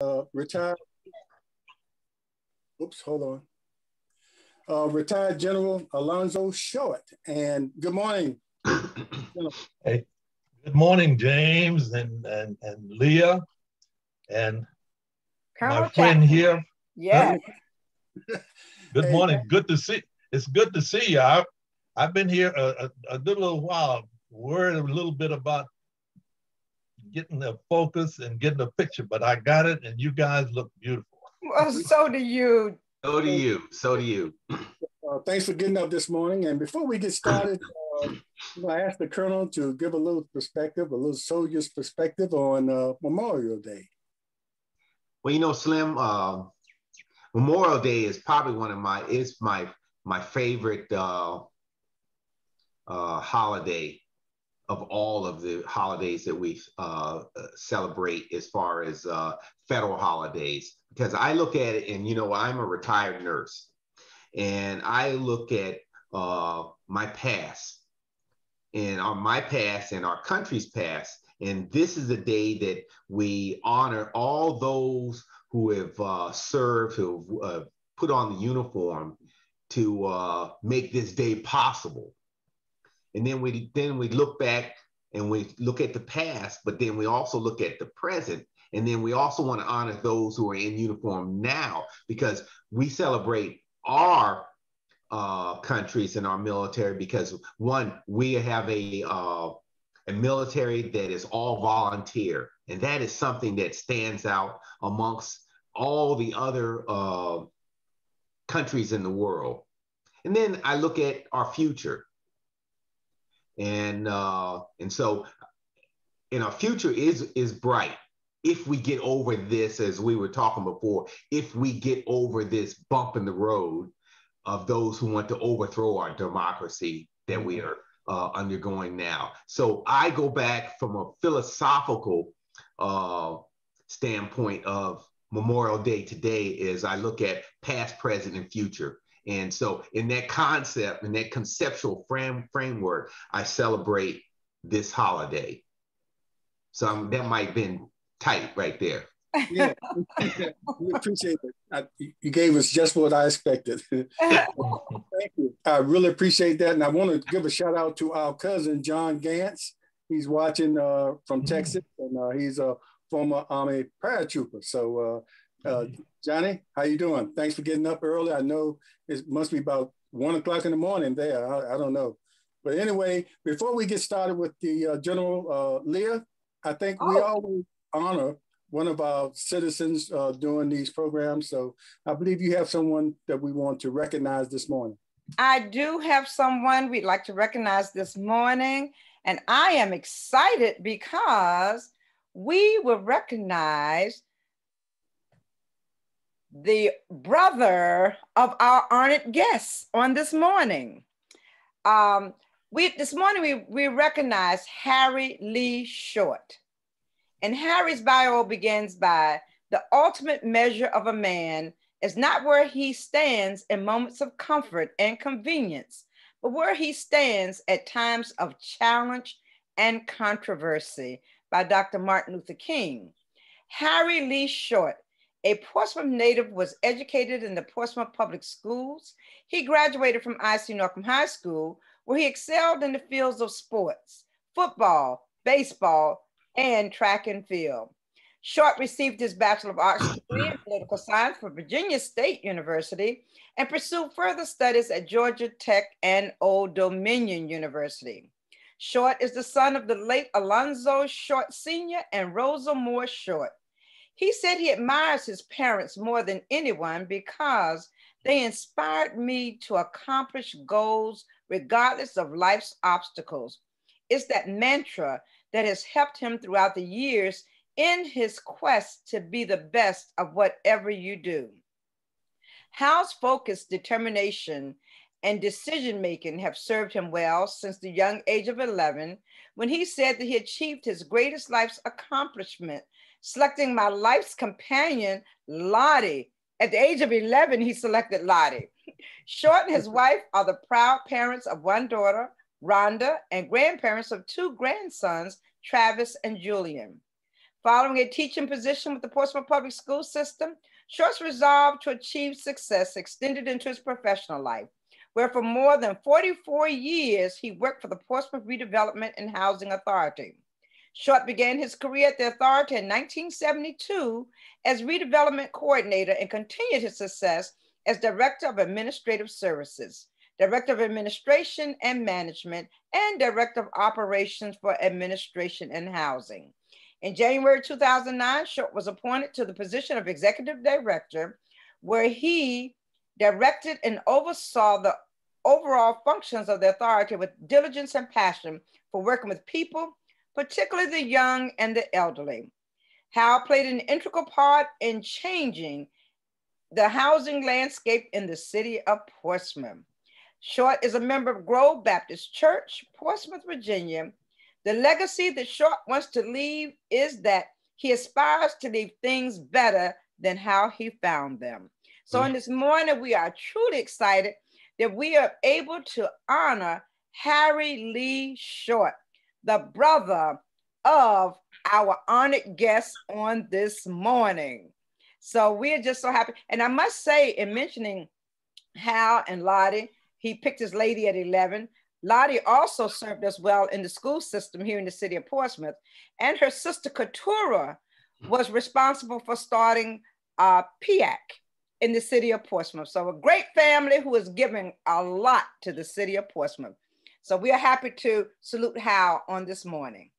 uh, retired, oops, hold on. Uh, retired General Alonzo Short. And good morning. hey, good morning, James and, and, and Leah and Colonel my friend Jackson. here. Yeah. good hey, morning. Good to see. It's good to see you. I, I've been here a, a, a little while, worried a little bit about getting the focus and getting a picture, but I got it, and you guys look beautiful. Well, so do you. So do you. So do you. Uh, thanks for getting up this morning. And before we get started, uh, I asked the Colonel to give a little perspective, a little soldier's perspective on uh, Memorial Day. Well, you know, Slim, uh, Memorial Day is probably one of my is my my favorite uh, uh, holiday of all of the holidays that we uh, celebrate as far as uh, federal holidays because I look at it and you know I'm a retired nurse and I look at uh, my past and on my past and our country's past and this is a day that we honor all those who have uh, served who have uh, put on the uniform to uh, make this day possible and then we then we look back and we look at the past, but then we also look at the present. And then we also want to honor those who are in uniform now because we celebrate our uh, countries and our military because one, we have a uh, a military that is all volunteer, and that is something that stands out amongst all the other uh, countries in the world. And then I look at our future and uh, and so and our future is is bright. If we get over this as we were talking before if we get over this bump in the road of those who want to overthrow our democracy that we are uh, undergoing now. So i go back from a philosophical uh, standpoint of memorial day today is i look at past present and future and so, in that concept, in that conceptual frame, framework, I celebrate this holiday. So I'm, that might have been tight right there. yeah, we appreciate it. I, you gave us just what I expected. Thank you. I really appreciate that. And I want to give a shout out to our cousin, John Gantz. He's watching uh, from Texas, and uh, he's a former Army paratrooper. So uh, uh Johnny, how you doing? Thanks for getting up early. I know it must be about one o'clock in the morning there. I, I don't know. But anyway, before we get started with the uh, General uh, Leah, I think oh. we always honor one of our citizens uh, doing these programs. So I believe you have someone that we want to recognize this morning. I do have someone we'd like to recognize this morning. And I am excited because we will recognize the brother of our honored guest on this morning. Um, we this morning we, we recognize Harry Lee Short. And Harry's bio begins by the ultimate measure of a man is not where he stands in moments of comfort and convenience, but where he stands at times of challenge and controversy by Dr. Martin Luther King. Harry Lee Short a Portsmouth native, was educated in the Portsmouth public schools. He graduated from IC Norcom High School, where he excelled in the fields of sports, football, baseball, and track and field. Short received his Bachelor of Arts degree in political science from Virginia State University and pursued further studies at Georgia Tech and Old Dominion University. Short is the son of the late Alonzo Short Sr. and Rosa Moore Short. He said he admires his parents more than anyone because they inspired me to accomplish goals regardless of life's obstacles. It's that mantra that has helped him throughout the years in his quest to be the best of whatever you do. Hal's focus, determination, and decision making have served him well since the young age of 11 when he said that he achieved his greatest life's accomplishment selecting my life's companion, Lottie. At the age of 11, he selected Lottie. Short and his wife are the proud parents of one daughter, Rhonda, and grandparents of two grandsons, Travis and Julian. Following a teaching position with the Portsmouth Public School System, Short's resolve to achieve success extended into his professional life, where for more than 44 years he worked for the Portsmouth Redevelopment and Housing Authority. Short began his career at the authority in 1972 as redevelopment coordinator and continued his success as director of administrative services, director of administration and management, and director of operations for administration and housing. In January 2009, Short was appointed to the position of executive director, where he directed and oversaw the overall functions of the authority with diligence and passion for working with people particularly the young and the elderly. Hal played an integral part in changing the housing landscape in the city of Portsmouth. Short is a member of Grove Baptist Church, Portsmouth, Virginia. The legacy that Short wants to leave is that he aspires to leave things better than how he found them. So, mm. in this morning, we are truly excited that we are able to honor Harry Lee Short the brother of our honored guest on this morning. So we're just so happy. And I must say, in mentioning Hal and Lottie, he picked his lady at 11. Lottie also served us well in the school system here in the city of Portsmouth. And her sister Katura was responsible for starting uh, PIAC in the city of Portsmouth. So a great family who is giving a lot to the city of Portsmouth. So we are happy to salute Hal on this morning.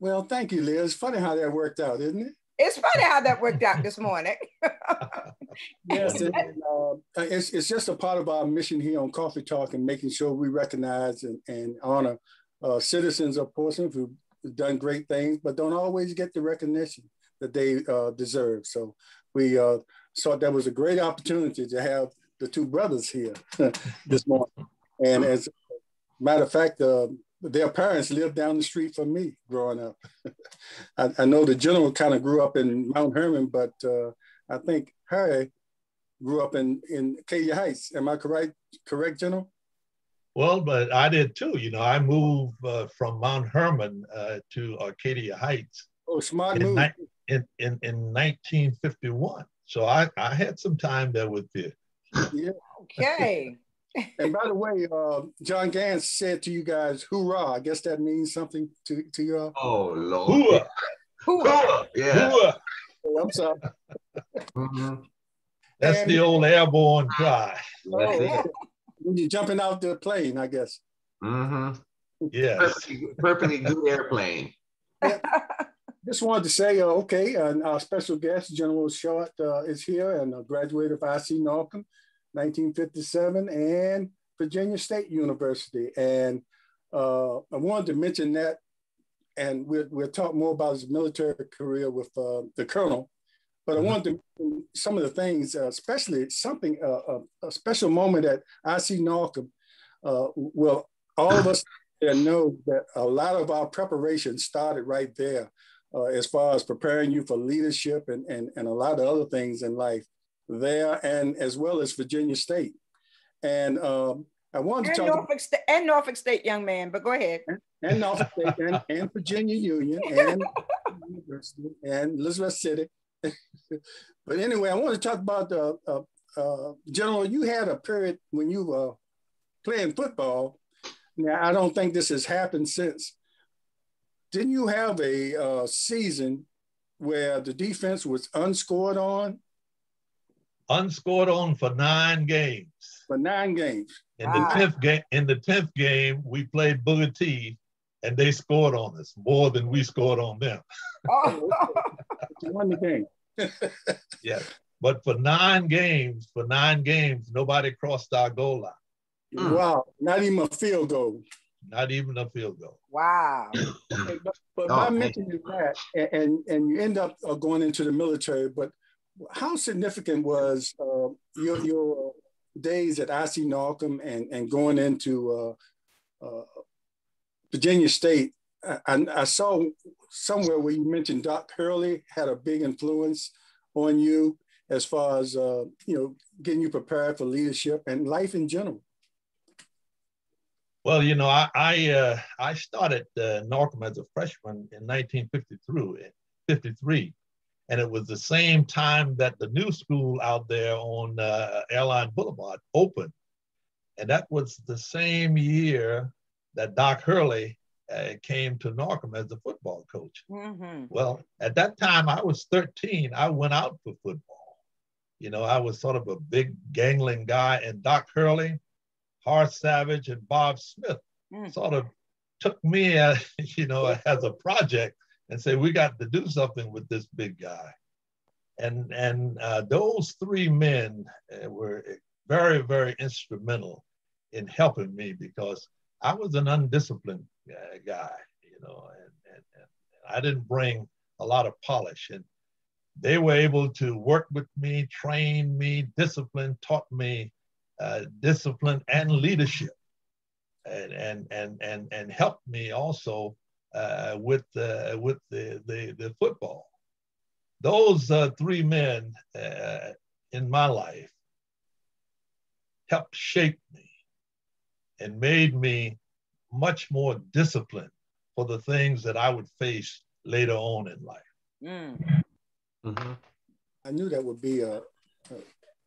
Well, thank you, Liz. It's funny how that worked out, isn't it? It's funny how that worked out this morning. yes, and, uh, it's, it's just a part of our mission here on Coffee Talk and making sure we recognize and, and honor uh, citizens of Portsmouth who've done great things, but don't always get the recognition that they uh, deserve. So we uh, thought that was a great opportunity to have the two brothers here this morning. And as Matter of fact, uh, their parents lived down the street from me growing up. I, I, know the general kind of grew up in Mount Hermon, but uh, I think Harry grew up in, in Acadia Heights. Am I correct, correct, General? Well, but I did too. You know, I moved uh, from Mount Hermon uh, to Arcadia Heights. Oh, smart in, move. In, in, in 1951. So I, I had some time there with you. Yeah. Okay and by the way, uh, John Gans said to you guys, hoorah. I guess that means something to, to you all. Oh, Lord. Hoorah. Hoorah. Yeah. Hoorah. I'm sorry. Mm-hmm. That's and, the old airborne cry. Oh, when you're jumping out the plane, I guess. Mm-hmm. Yes. Perfectly, perfectly good airplane. Yeah. Just wanted to say, uh, okay, and our special guest, General Short, uh, is here and a graduate of IC Norcom. 1957, and Virginia State University. And uh, I wanted to mention that, and we'll, we'll talk more about his military career with uh, the colonel. But I mm-hmm. wanted to some of the things, uh, especially something, uh, a, a, special moment at IC Norcom. Uh, well, all of us there know that a lot of our preparation started right there, uh, as far as preparing you for leadership and, and, and a lot of other things in life there and as well as Virginia State. And um, I wanted and to talk Norfolk State and Norfolk State, young man, but go ahead. And, and Norfolk State and, and, Virginia Union and University and Elizabeth City. but anyway, I want to talk about the uh, uh, General. You had a period when you were playing football. Now I don't think this has happened since. Didn't you have a uh, season where the defense was unscored on unscored on for nine games. For nine games. In the tenth game, in the tenth game, we played Booker T, and they scored on us more than we scored on them. Oh, won the game. yes, but for nine games, for nine games, nobody crossed our goal line. Mm. Wow, not even a field goal. Not even a field goal. Wow. but, but oh, by mentioning that, and, and, and you end up uh, going into the military, but how significant was uh, your, your days at IC Norcom and, and going into uh, uh, Virginia State? I, I, saw somewhere where you mentioned Doc Hurley had a big influence on you as far as uh, you know getting you prepared for leadership and life in general. Well, you know, I I, uh, I started uh, Norcom as a freshman in 1953, 53. And it was the same time that the new school out there on uh, Airline Boulevard opened. And that was the same year that Doc Hurley uh, came to Norcom as a football coach. Mm-hmm. Well, at that time, I was 13. I went out for football. You know, I was sort of a big gangling guy, and Doc Hurley, Horace Savage, and Bob Smith mm. sort of took me, uh, you know, as a project and say we got to do something with this big guy. And and uh, those three men uh, were very very instrumental in helping me because I was an undisciplined uh, guy, you know, and, and, and I didn't bring a lot of polish. And they were able to work with me, train me, discipline, taught me uh, discipline and leadership, and and and and and helped me also uh, with uh, with the, the, the football. Those uh, three men uh, in my life helped shape me and made me much more disciplined for the things that I would face later on in life. Mm. Mm-hmm. I knew that would be a, a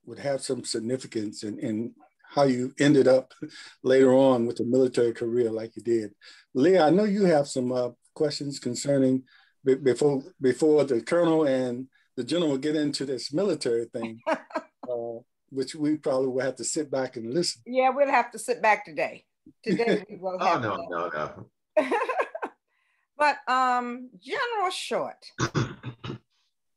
would have some significance in, in how you ended up later on with a military career like you did. Leah, I know you have some uh, questions concerning before before the colonel and the general get into this military thing, uh, which we probably will have to sit back and listen. Yeah, we'll have to sit back today. Today we will have. oh no, no, no. but um, General Short,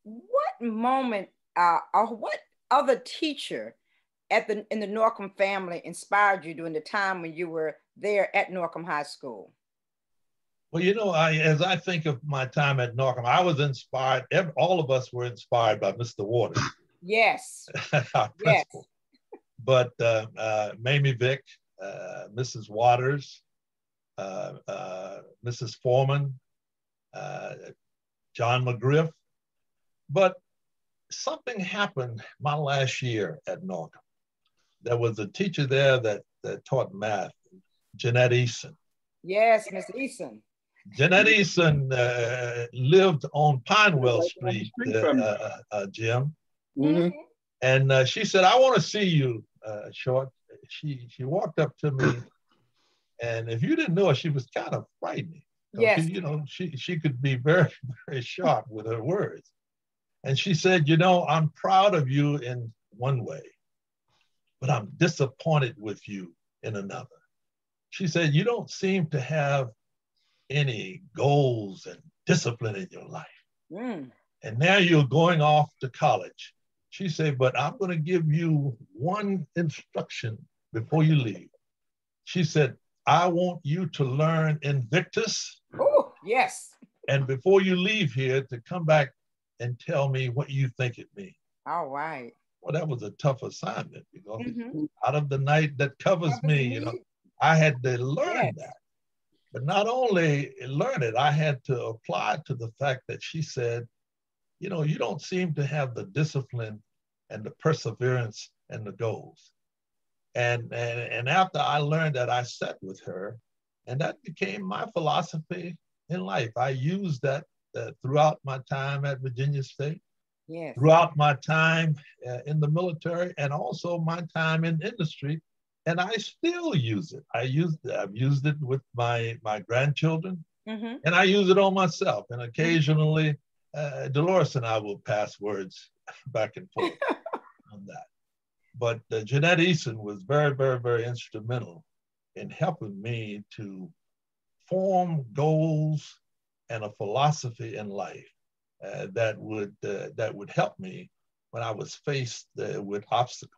what moment uh, or what other teacher at the in the Norcom family inspired you during the time when you were there at Norcom High School? Well, you know, I, as I think of my time at Norcom, I was inspired. Every, all of us were inspired by Mr. Waters. Yes. our yes. But uh, uh, Mamie Vick, uh, Mrs. Waters, uh, uh, Mrs. Foreman, uh, John McGriff. But something happened my last year at Norcom there was a teacher there that, that taught math, Jeanette Eason. Yes, Miss Eason. Jeanette Eason uh, lived on Pinewell Street, uh, uh, uh, Jim. Mm-hmm. And uh, she said, I want to see you, uh, Short. She, she walked up to me, and if you didn't know her, she was kind of frightening. Yes. She, you know, she, she could be very, very sharp with her words. And she said, You know, I'm proud of you in one way but I'm disappointed with you in another. She said, You don't seem to have any goals and discipline in your life. Mm. And now you're going off to college. She said, But I'm going to give you one instruction before you leave. She said, I want you to learn Invictus. Oh, yes. And before you leave here, to come back and tell me what you think it means. All right well, that was a tough assignment because mm-hmm. out of the night that covers, me, me, you know, I had to learn yes. that. But not only learn it, I had to apply to the fact that she said, you know, you don't seem to have the discipline and the perseverance and the goals. And, and, and after I learned that, I sat with her, and that became my philosophy in life. I used that uh, throughout my time at Virginia State yes. throughout my time uh, in the military and also my time in industry. And I still use it. I use I've used it with my my grandchildren, mm-hmm. and I use it on myself. And occasionally, uh, Dolores and I will pass words back and forth on that. But uh, Jeanette Eason was very, very, very instrumental in helping me to form goals and a philosophy in life that would uh, that would help me when I was faced uh, with obstacles.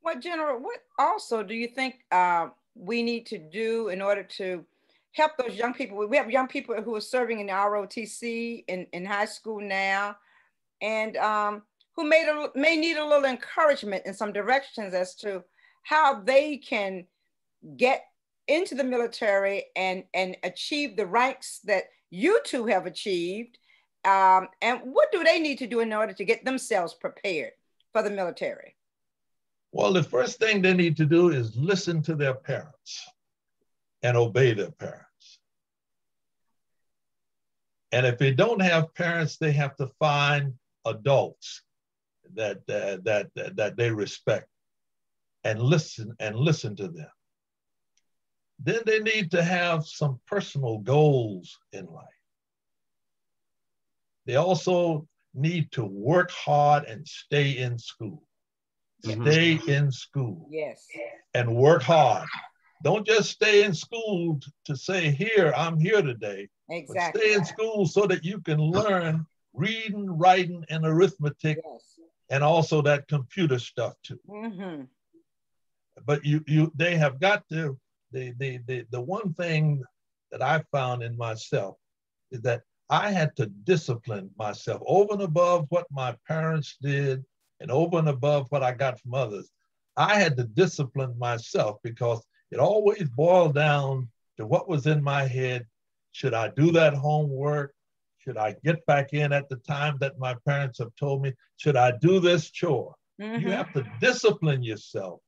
What General, what also do you think uh, we need to do in order to help those young people? We have young people who are serving in the ROTC in, in high school now, and um, who may, may need a little encouragement in some directions as to how they can get into the military and, and achieve the ranks that you two have achieved um, and what do they need to do in order to get themselves prepared for the military? Well, the first thing they need to do is listen to their parents and obey their parents. And if they don't have parents, they have to find adults that, uh, that, that, that they respect and listen and listen to them. Then they need to have some personal goals in life. They also need to work hard and stay in school. Mm-hmm. Stay in school. Yes. And work hard. Don't just stay in school to say, here, I'm here today. Exactly. stay in school so that you can learn reading, writing, and arithmetic, yes. and also that computer stuff too. Mm-hmm. But you, you, they have got to. The, the, the, the one thing that I found in myself is that I had to discipline myself over and above what my parents did and over and above what I got from others. I had to discipline myself because it always boiled down to what was in my head. Should I do that homework? Should I get back in at the time that my parents have told me? Should I do this chore? Mm-hmm. You have to discipline yourself.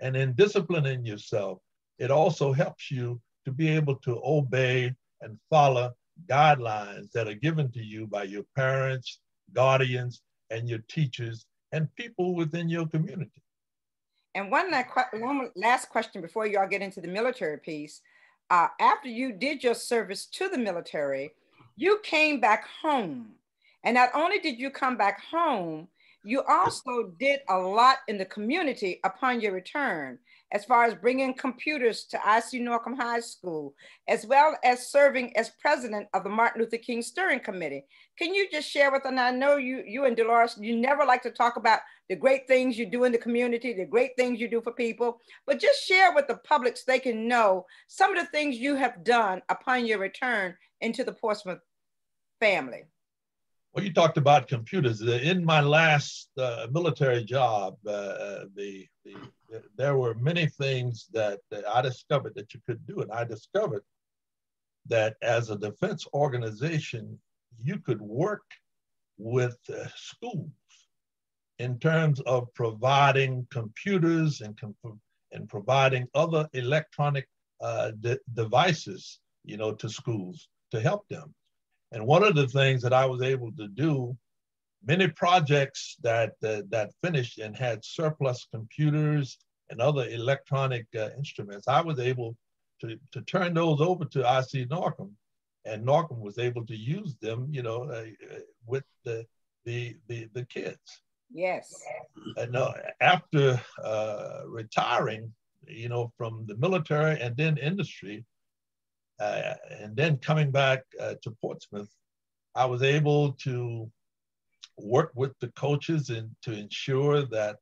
And in disciplining yourself, it also helps you to be able to obey and follow guidelines that are given to you by your parents, guardians, and your teachers and people within your community. And one, one last question before y'all get into the military piece. Uh, after you did your service to the military, you came back home. And not only did you come back home, you also did a lot in the community upon your return as far as bringing computers to IC Norcom High School, as well as serving as president of the Martin Luther King Steering Committee. Can you just share with us? I know you, you and Dolores, you never like to talk about the great things you do in the community, the great things you do for people, but just share with the public so they can know some of the things you have done upon your return into the Portsmouth family. Well, you talked about computers. In my last uh, military job, uh, the, the, there were many things that, that, I discovered that you could do. And I discovered that as a defense organization, you could work with uh, schools in terms of providing computers and, and providing other electronic uh, de devices, you know, to schools to help them. And one of the things that I was able to do, many projects that uh, that finished and had surplus computers and other electronic uh, instruments, I was able to, to turn those over to IC Norcom, and Norcom was able to use them, you know, uh, with the, the the the kids. Yes. And uh, after uh, retiring, you know, from the military and then industry, uh, and then coming back uh, to Portsmouth, I was able to work with the coaches and to ensure that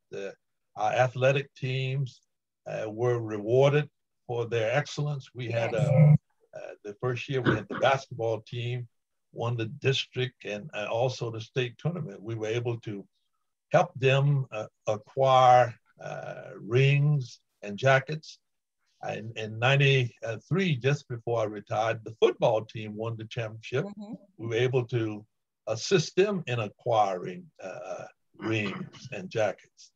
our athletic teams uh, were rewarded for their excellence. We had a, uh, the first year we had the basketball team won the district and also the state tournament. We were able to help them acquire rings and jackets in, in 93, just before I retired, the football team won the championship. Mm-hmm. We were able to assist them in acquiring uh, rings and jackets.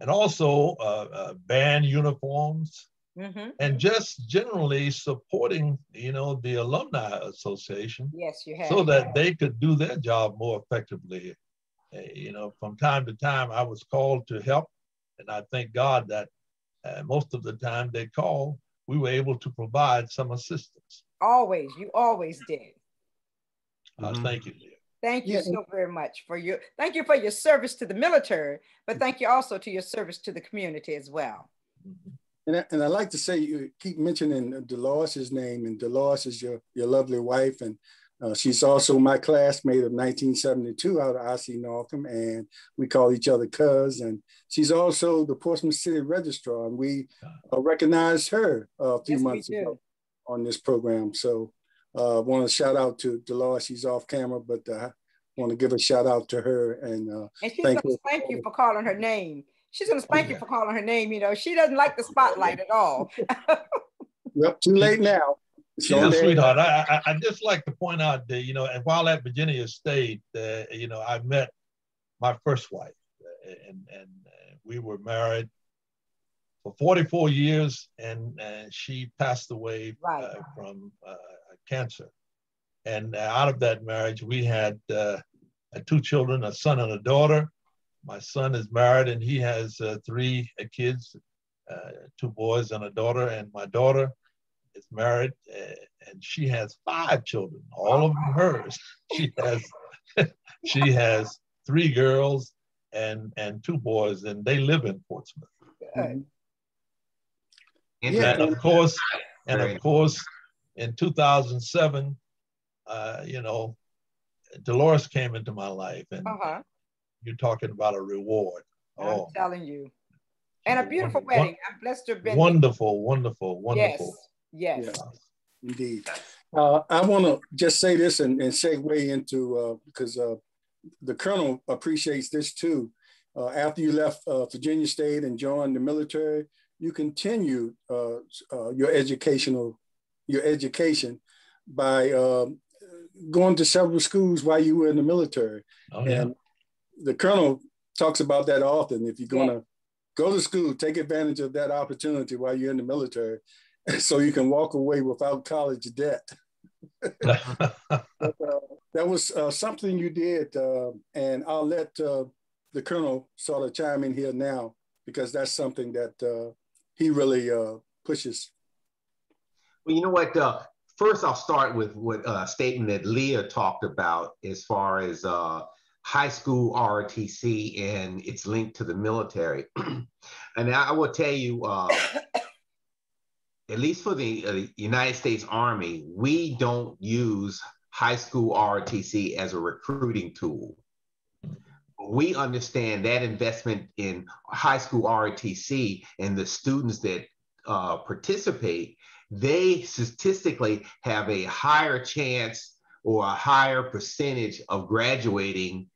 And also uh, uh, band uniforms, mm-hmm. and just generally supporting, you know, the alumni association. Yes, you have. So that they could do their job more effectively. Uh, you know, from time to time, I was called to help, and I thank God that uh, most of the time they call, we were able to provide some assistance. Always, you always did. Uh, mm-hmm. Thank you, Leah. Thank you yeah. so very much for your thank you for your service to the military, but thank you also to your service to the community as well. Mm-hmm. And, I, and I like to say you keep mentioning Dolores' name, and Dolores is your your lovely wife, and uh, she's also my classmate of 1972 out of IC Norcom, and we call each other cuz. And she's also the Portsmouth City Registrar, and we uh, recognized her uh, a few yes, months ago on this program. So I uh, want to shout out to Dolores. She's off camera, but I uh, want to give a shout out to her. And, uh, and she's going to spank you for calling her name. She's going to spank you for calling her name. You know, she doesn't like the spotlight at all. yep, too late now. Yeah, sweetheart. I, I, I just like to point out that you know, and while at Virginia State, uh, you know, I met my first wife, uh, and and uh, we were married for 44 years, and, and she passed away right. from cancer. And out of that marriage, we had uh, two children, a son and a daughter. My son is married and he has uh, three kids, uh, two boys and a daughter. And my daughter is married uh, and she has five children, all of them hers. She has she has three girls and and two boys, and they live in Portsmouth. And of course, and of course, in 2007, uh, you know, Dolores came into my life, and uh-huh. you're talking about a reward. I'm oh. telling you. And a beautiful one, wedding. I'm blessed to have been. Wonderful, wonderful, wonderful. Yes. Yes. Indeed. Uh, I want to just say this and, and segue into uh, because uh, the colonel appreciates this too. Uh, after you left uh, Virginia State and joined the military, you continued uh, your educational your education by um, going to several schools while you were in the military. Oh, yeah. And the colonel talks about that often. If you're going to yeah. go to school, take advantage of that opportunity while you're in the military so you can walk away without college debt. but, uh, that was uh, something you did, uh, and I'll let uh, the colonel sort of chime in here now because that's something that uh, he really uh, pushes. Well, you know what? first, I'll start with what a statement that Leah talked about as far as high school ROTC and its link to the military. and I will tell you, at least for the uh, United States Army, we don't use high school ROTC as a recruiting tool. We understand that investment in high school ROTC and the students that uh, participate, they statistically have a higher chance or a higher percentage of graduating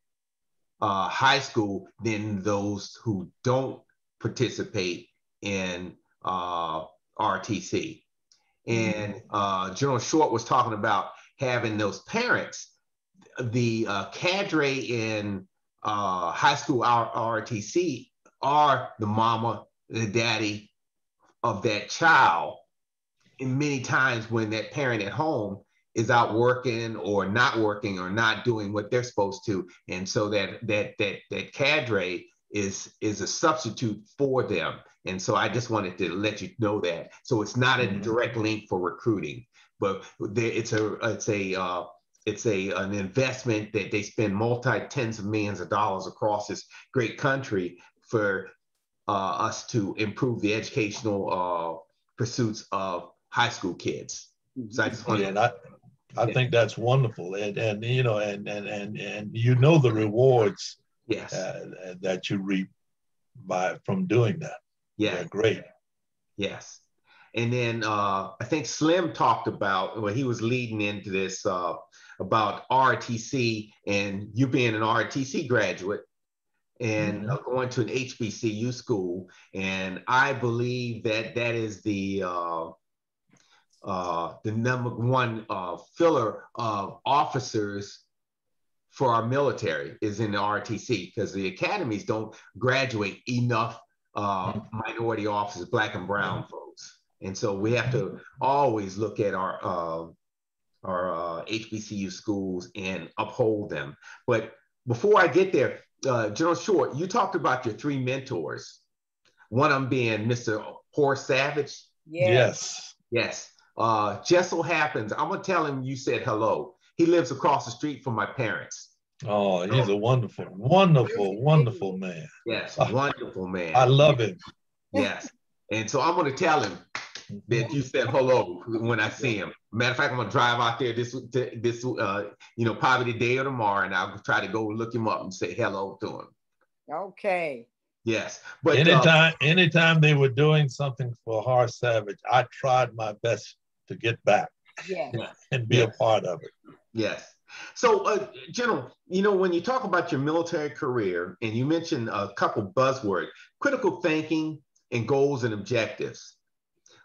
uh, high school than those who don't participate in uh, RTC. And uh, General Short was talking about having those parents, the uh, cadre in uh, high school RTC are the mama, the daddy of that child. And many times when that parent at home is out working or not working or not doing what they're supposed to, and so that that that that cadre is is a substitute for them. And so I just wanted to let you know that. So it's not a mm-hmm. direct link for recruiting, but it's a it's a uh, it's a an investment that they spend multi tens of millions of dollars across this great country for uh, us to improve the educational uh, pursuits of high school kids. So I just wanted. Yeah, I, I think that's wonderful, and and you know, and and and and you know the rewards. Yes. Uh, that you reap by from doing that. Yeah. They're great. Yes. And then uh, I think Slim talked about, well, he was leading into this uh, about RTC and you being an RTC graduate and mm-hmm. going to an HBCU school. And I believe that that is the uh, uh, the number one uh, filler of officers for our military is in the RTC because the academies don't graduate enough uh, mm-hmm. minority officers, black and brown mm-hmm. folks. And so we have to always look at our uh, our uh, HBCU schools and uphold them. But before I get there, uh, General Short, you talked about your three mentors. One of them being Mr. Horace Savage. Yes. Yes. Uh, just so happens, I'm gonna tell him you said hello. He lives across the street from my parents. Oh, he's a wonderful, wonderful, wonderful man. Yes, wonderful man. I love him. Yes. And so I'm going to tell him that you said hello when I see him. Matter of fact, I'm going to drive out there this, this uh, you know, probably today or tomorrow, and I'll try to go look him up and say hello to him. Okay. Yes, but anytime, uh, anytime they were doing something for Har Savage, I tried my best to get back. Yeah. And be a part of it. Yes. So, uh, General, you know, when you talk about your military career and you mentioned a couple buzzwords, critical thinking and goals and objectives,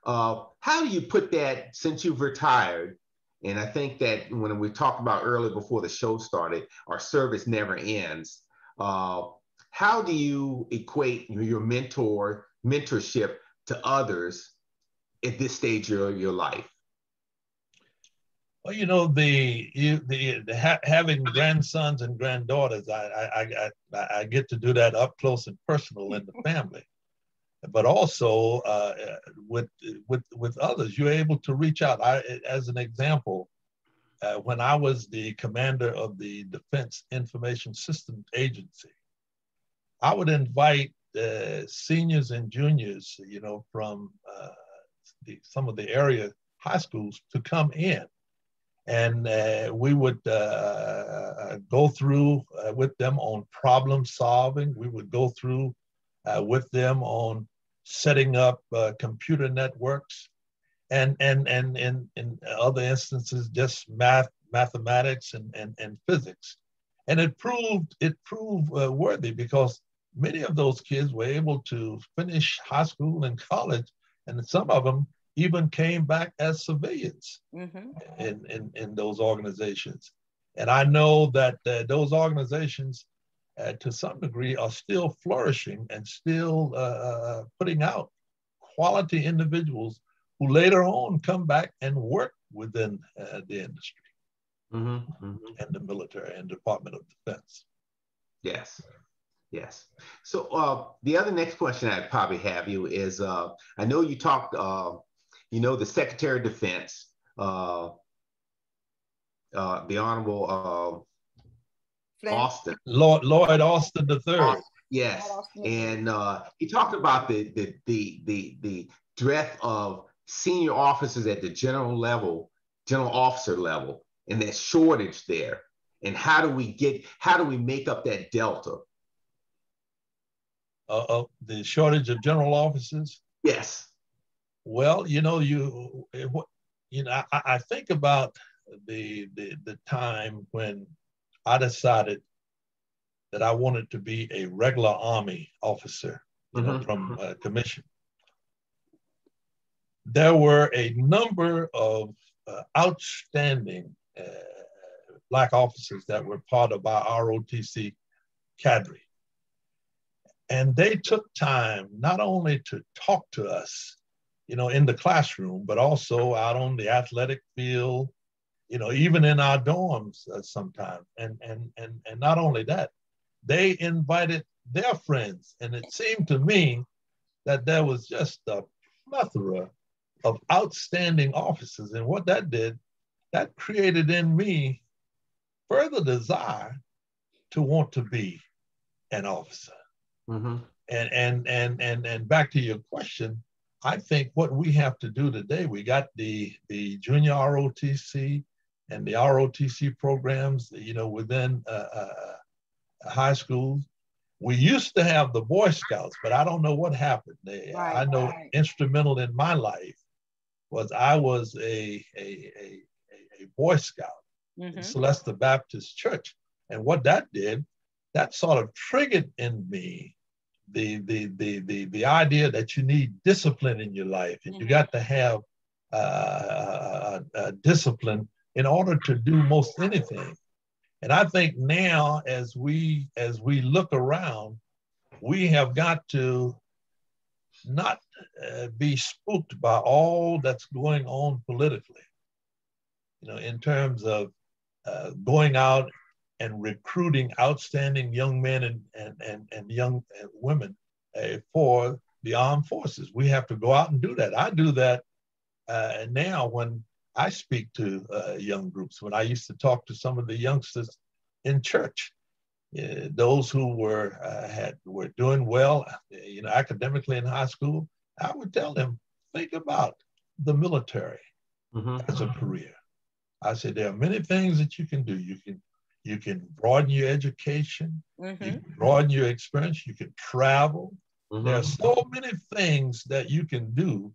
uh, how do you put that since you've retired? And I think that when we talked about earlier before the show started, our service never ends. Uh, how do you equate your mentor mentorship to others at this stage of your life? Well, you know the you, the, the ha- having grandsons and granddaughters, I, I I I get to do that up close and personal in the family, but also uh, with with with others, you're able to reach out. I, as an example, uh, when I was the commander of the Defense Information Systems Agency, I would invite uh, seniors and juniors, you know, from uh, the, some of the area high schools to come in and uh, we would uh, uh, go through uh, with them on problem solving. We would go through uh, with them on setting up uh, computer networks, and and and in in other instances just math, mathematics, and and, and physics. And it proved it proved worthy because many of those kids were able to finish high school and college, and some of them even came back as civilians mm-hmm. in, in, in those organizations. And I know that uh, those organizations, uh, to some degree, are still flourishing and still uh, uh putting out quality individuals who later on come back and work within uh, the industry mm-hmm. Mm-hmm. and the military and Department of Defense. Yes. Yes. So uh, the other next question I probably have you is uh, I know you talked uh, you know, the Secretary of Defense, uh, uh, the Honorable uh, Austin. Lord, Lloyd Austin III. Austin, yes. And uh, he talked about the, the, the, the, the breadth of senior officers at the general level, general officer level, and that shortage there. And how do we get, how do we make up that delta? Uh, uh, the shortage of general officers? Yes. Well, you know, you you know, I, I think about the, the the time when I decided that I wanted to be a regular Army officer, mm-hmm. know, from uh, commission. There were a number of uh, outstanding uh, black officers that were part of our ROTC cadre. And they took time not only to talk to us you know, in the classroom, but also out on the athletic field, you know, even in our dorms uh, sometimes. And, and, and, and not only that, they invited their friends. And it seemed to me that there was just a plethora of outstanding officers. And what that did, that created in me further desire to want to be an officer. Mm-hmm. And, and, and, and, and back to your question, I think what we have to do today, we got the, the junior ROTC and the ROTC programs, you know, within uh, uh, high schools. We used to have the Boy Scouts, but I don't know what happened. They, right, I know right. instrumental in my life was I was a, a, a, a Boy Scout mm-hmm. in Celeste Baptist Church. And what that did, that sort of triggered in me the the the the the idea that you need discipline in your life and mm-hmm. you got to have uh, uh, uh, discipline in order to do most anything and i think now as we as we look around we have got to not uh, be spooked by all that's going on politically you know in terms of uh, going out and recruiting outstanding young men and, and, and, and young women uh, for the armed forces. We have to go out and do that. I do that uh, now when I speak to uh, young groups, when I used to talk to some of the youngsters in church. Uh, those who were uh, had were doing well, you know, academically in high school, I would tell them, think about the military mm-hmm. as a career. I said there are many things that you can do. You can you can broaden your education, mm-hmm. you can broaden your experience, you can travel. Mm-hmm. There are so many things that you can do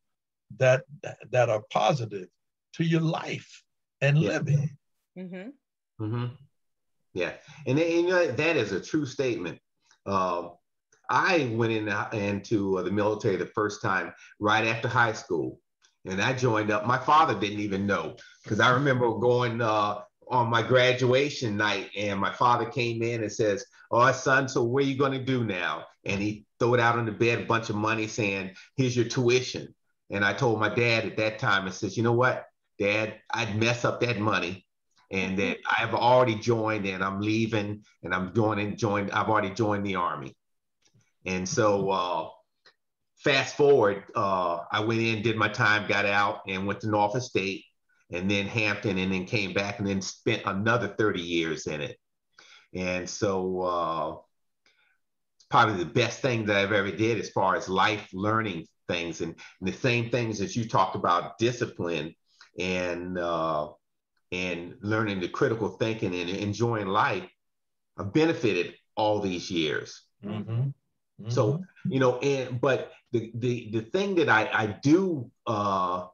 that that are positive to your life and yeah. living. Mm-hmm. Mm-hmm. Yeah, and, and, you know that is a true statement. Uh, I went in, into the military the first time right after high school, and I joined up. My father didn't even know because I remember going uh, on my graduation night and my father came in and says, Oh, son, so what are you going to do now? And he threw it out on the bed, a bunch of money saying, Here's your tuition. And I told my dad at that time, I says, You know what? Dad, I'd mess up that money and that I've already joined and I'm leaving and I'm going and joined, I've already joined the army. And so uh, fast forward, uh, I went in, did my time, got out and went to Norfolk State and then Hampton and then came back and then spent another 30 years in it. And so uh, it's probably the best thing that I've ever did as far as life learning things and, and the same things that you talked about discipline and uh, and learning the critical thinking and enjoying life. I've benefited all these years. Mm-hmm. Mm-hmm. So you know, and but the the the thing that I I do uh,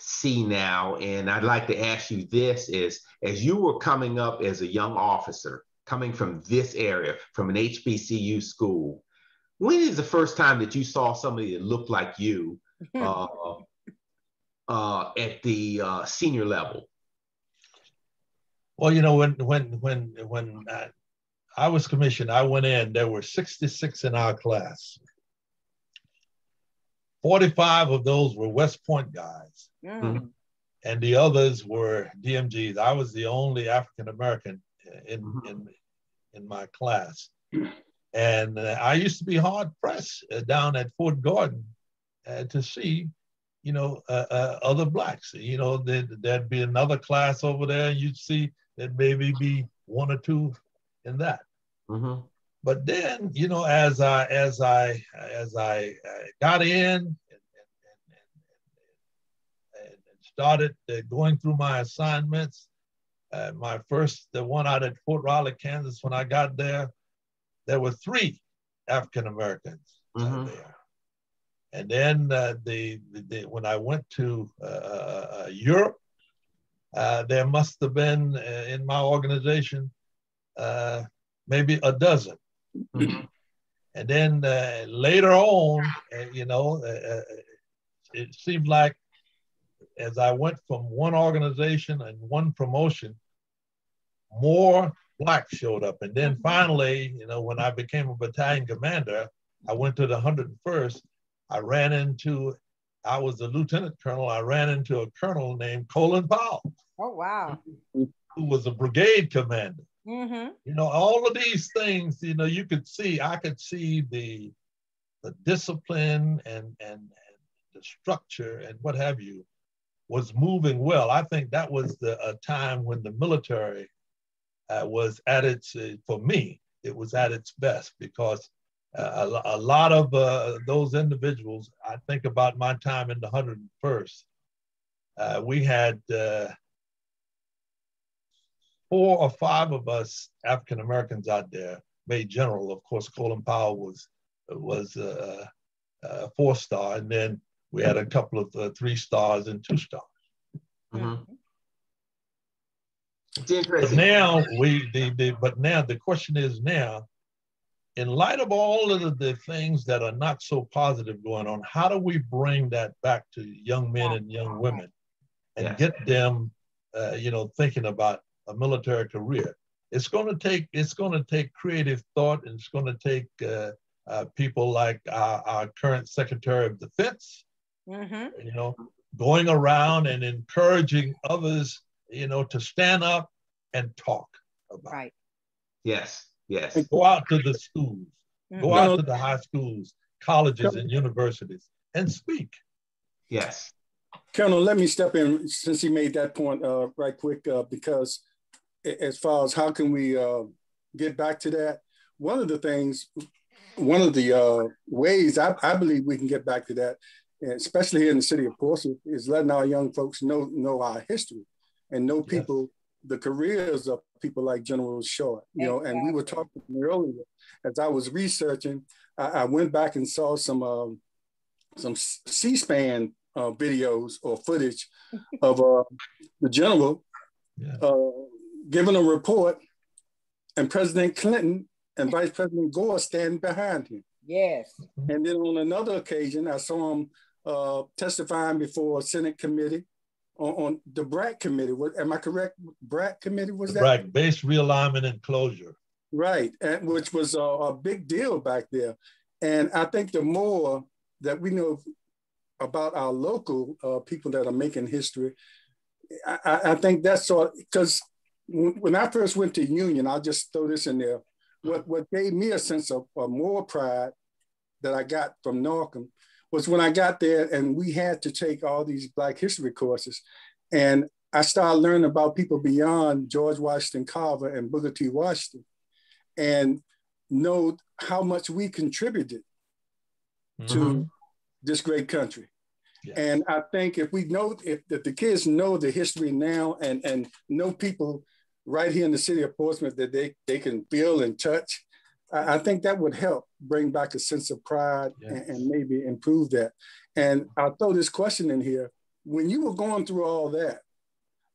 see now, and I'd like to ask you this is as you were coming up as a young officer, coming from this area, from an HBCU school, when is the first time that you saw somebody that looked like you uh, uh, at the uh, senior level? Well, you know, when when when when uh, I was commissioned, I went in. There were 66 in our class. 45 of those were West Point guys, mm. and the others were DMGs. I was the only African American in, mm-hmm. in in my class, and uh, I used to be hard pressed uh, down at Fort Gordon uh, to see you know, uh, uh, other blacks. You know, there'd, there'd be another class over there, and you'd see that maybe be one or two in that. Mm-hmm. But then, you know, as I as I as I got in and, and, and, and started uh, going through my assignments, uh, my first the one out at Fort Riley, Kansas, when I got there, there were three African Americans mm-hmm. there. And then uh, the, the, when I went to uh, uh, Europe, uh, there must have been uh, in my organization maybe a dozen. Mm-hmm. And then later on, you know, it seemed like as I went from one organization and one promotion, more blacks showed up. And then finally, you know, when I became a battalion commander, I went to the 101st I ran into, I was a lieutenant colonel. I ran into a colonel named Colin Powell. Oh, wow. Who was a brigade commander. Mm-hmm. You know, all of these things, you know, you could see, I could see the, the discipline and, and, and the structure and what have you was moving well. I think that was the a time when the military uh, was at its, uh, for me, it was at its best because a, a, lot of uh, those individuals, I think about my time in the 101st, uh, we had uh, four or five of us African Americans out there made general. Of course, Colin Powell was was uh, a four star, and then we had a couple of uh, three stars and two stars. Mm-hmm. But now we the, the but now the question is now in light of all of the, things that are not so positive going on, how do we bring that back to young men and young women and yeah. get them, uh, you know, thinking about a military career? It's going to take it's going to take creative thought, and it's going to take uh, uh, people like our, our, current Secretary of Defense, mm-hmm. you know, going around and encouraging others, you know, to stand up and talk about. Right. Yes. Yes. And go out to the schools, mm-hmm. go out to the high schools, colleges, and universities and speak. Yes. Colonel, let me step in since he made that point uh, right quick, uh, because as far as how can we uh, get back to that, one of the things, one of the uh, ways I, I, believe we can get back to that, especially here in the city of Portsmouth, is letting our young folks know know our history and know people, yes. the careers of people like General Short, you know, exactly. and we were talking earlier as I was researching, I, I went back and saw some um, some C-SPAN uh, videos or footage of uh, the general yeah. uh, giving a report, and President Clinton and Vice President Gore standing behind him. Yes. And then on another occasion, I saw him uh, testifying before a Senate committee on, on the BRAC committee. What, am I correct? BRAC committee was the that? BRAC, base realignment and closure. Right, and which was a, a big deal back there. And I think the more that we know about our local uh, people that are making history, I, I think that's all because when I first went to Union, I'll just throw this in there. What what gave me a sense of, of more pride that I got from NORCM was when I got there and we had to take all these Black history courses. And I started learning about people beyond George Washington Carver and Booker T. Washington and know how much we contributed mm-hmm. to this great country. Yeah. And I think if we know, if, if the kids know the history now and, and know people right here in the city of Portsmouth that they, they can feel and touch, I, I think that would help bring back a sense of pride yes. and, and maybe improve that. And I'll throw this question in here. When you were going through all that,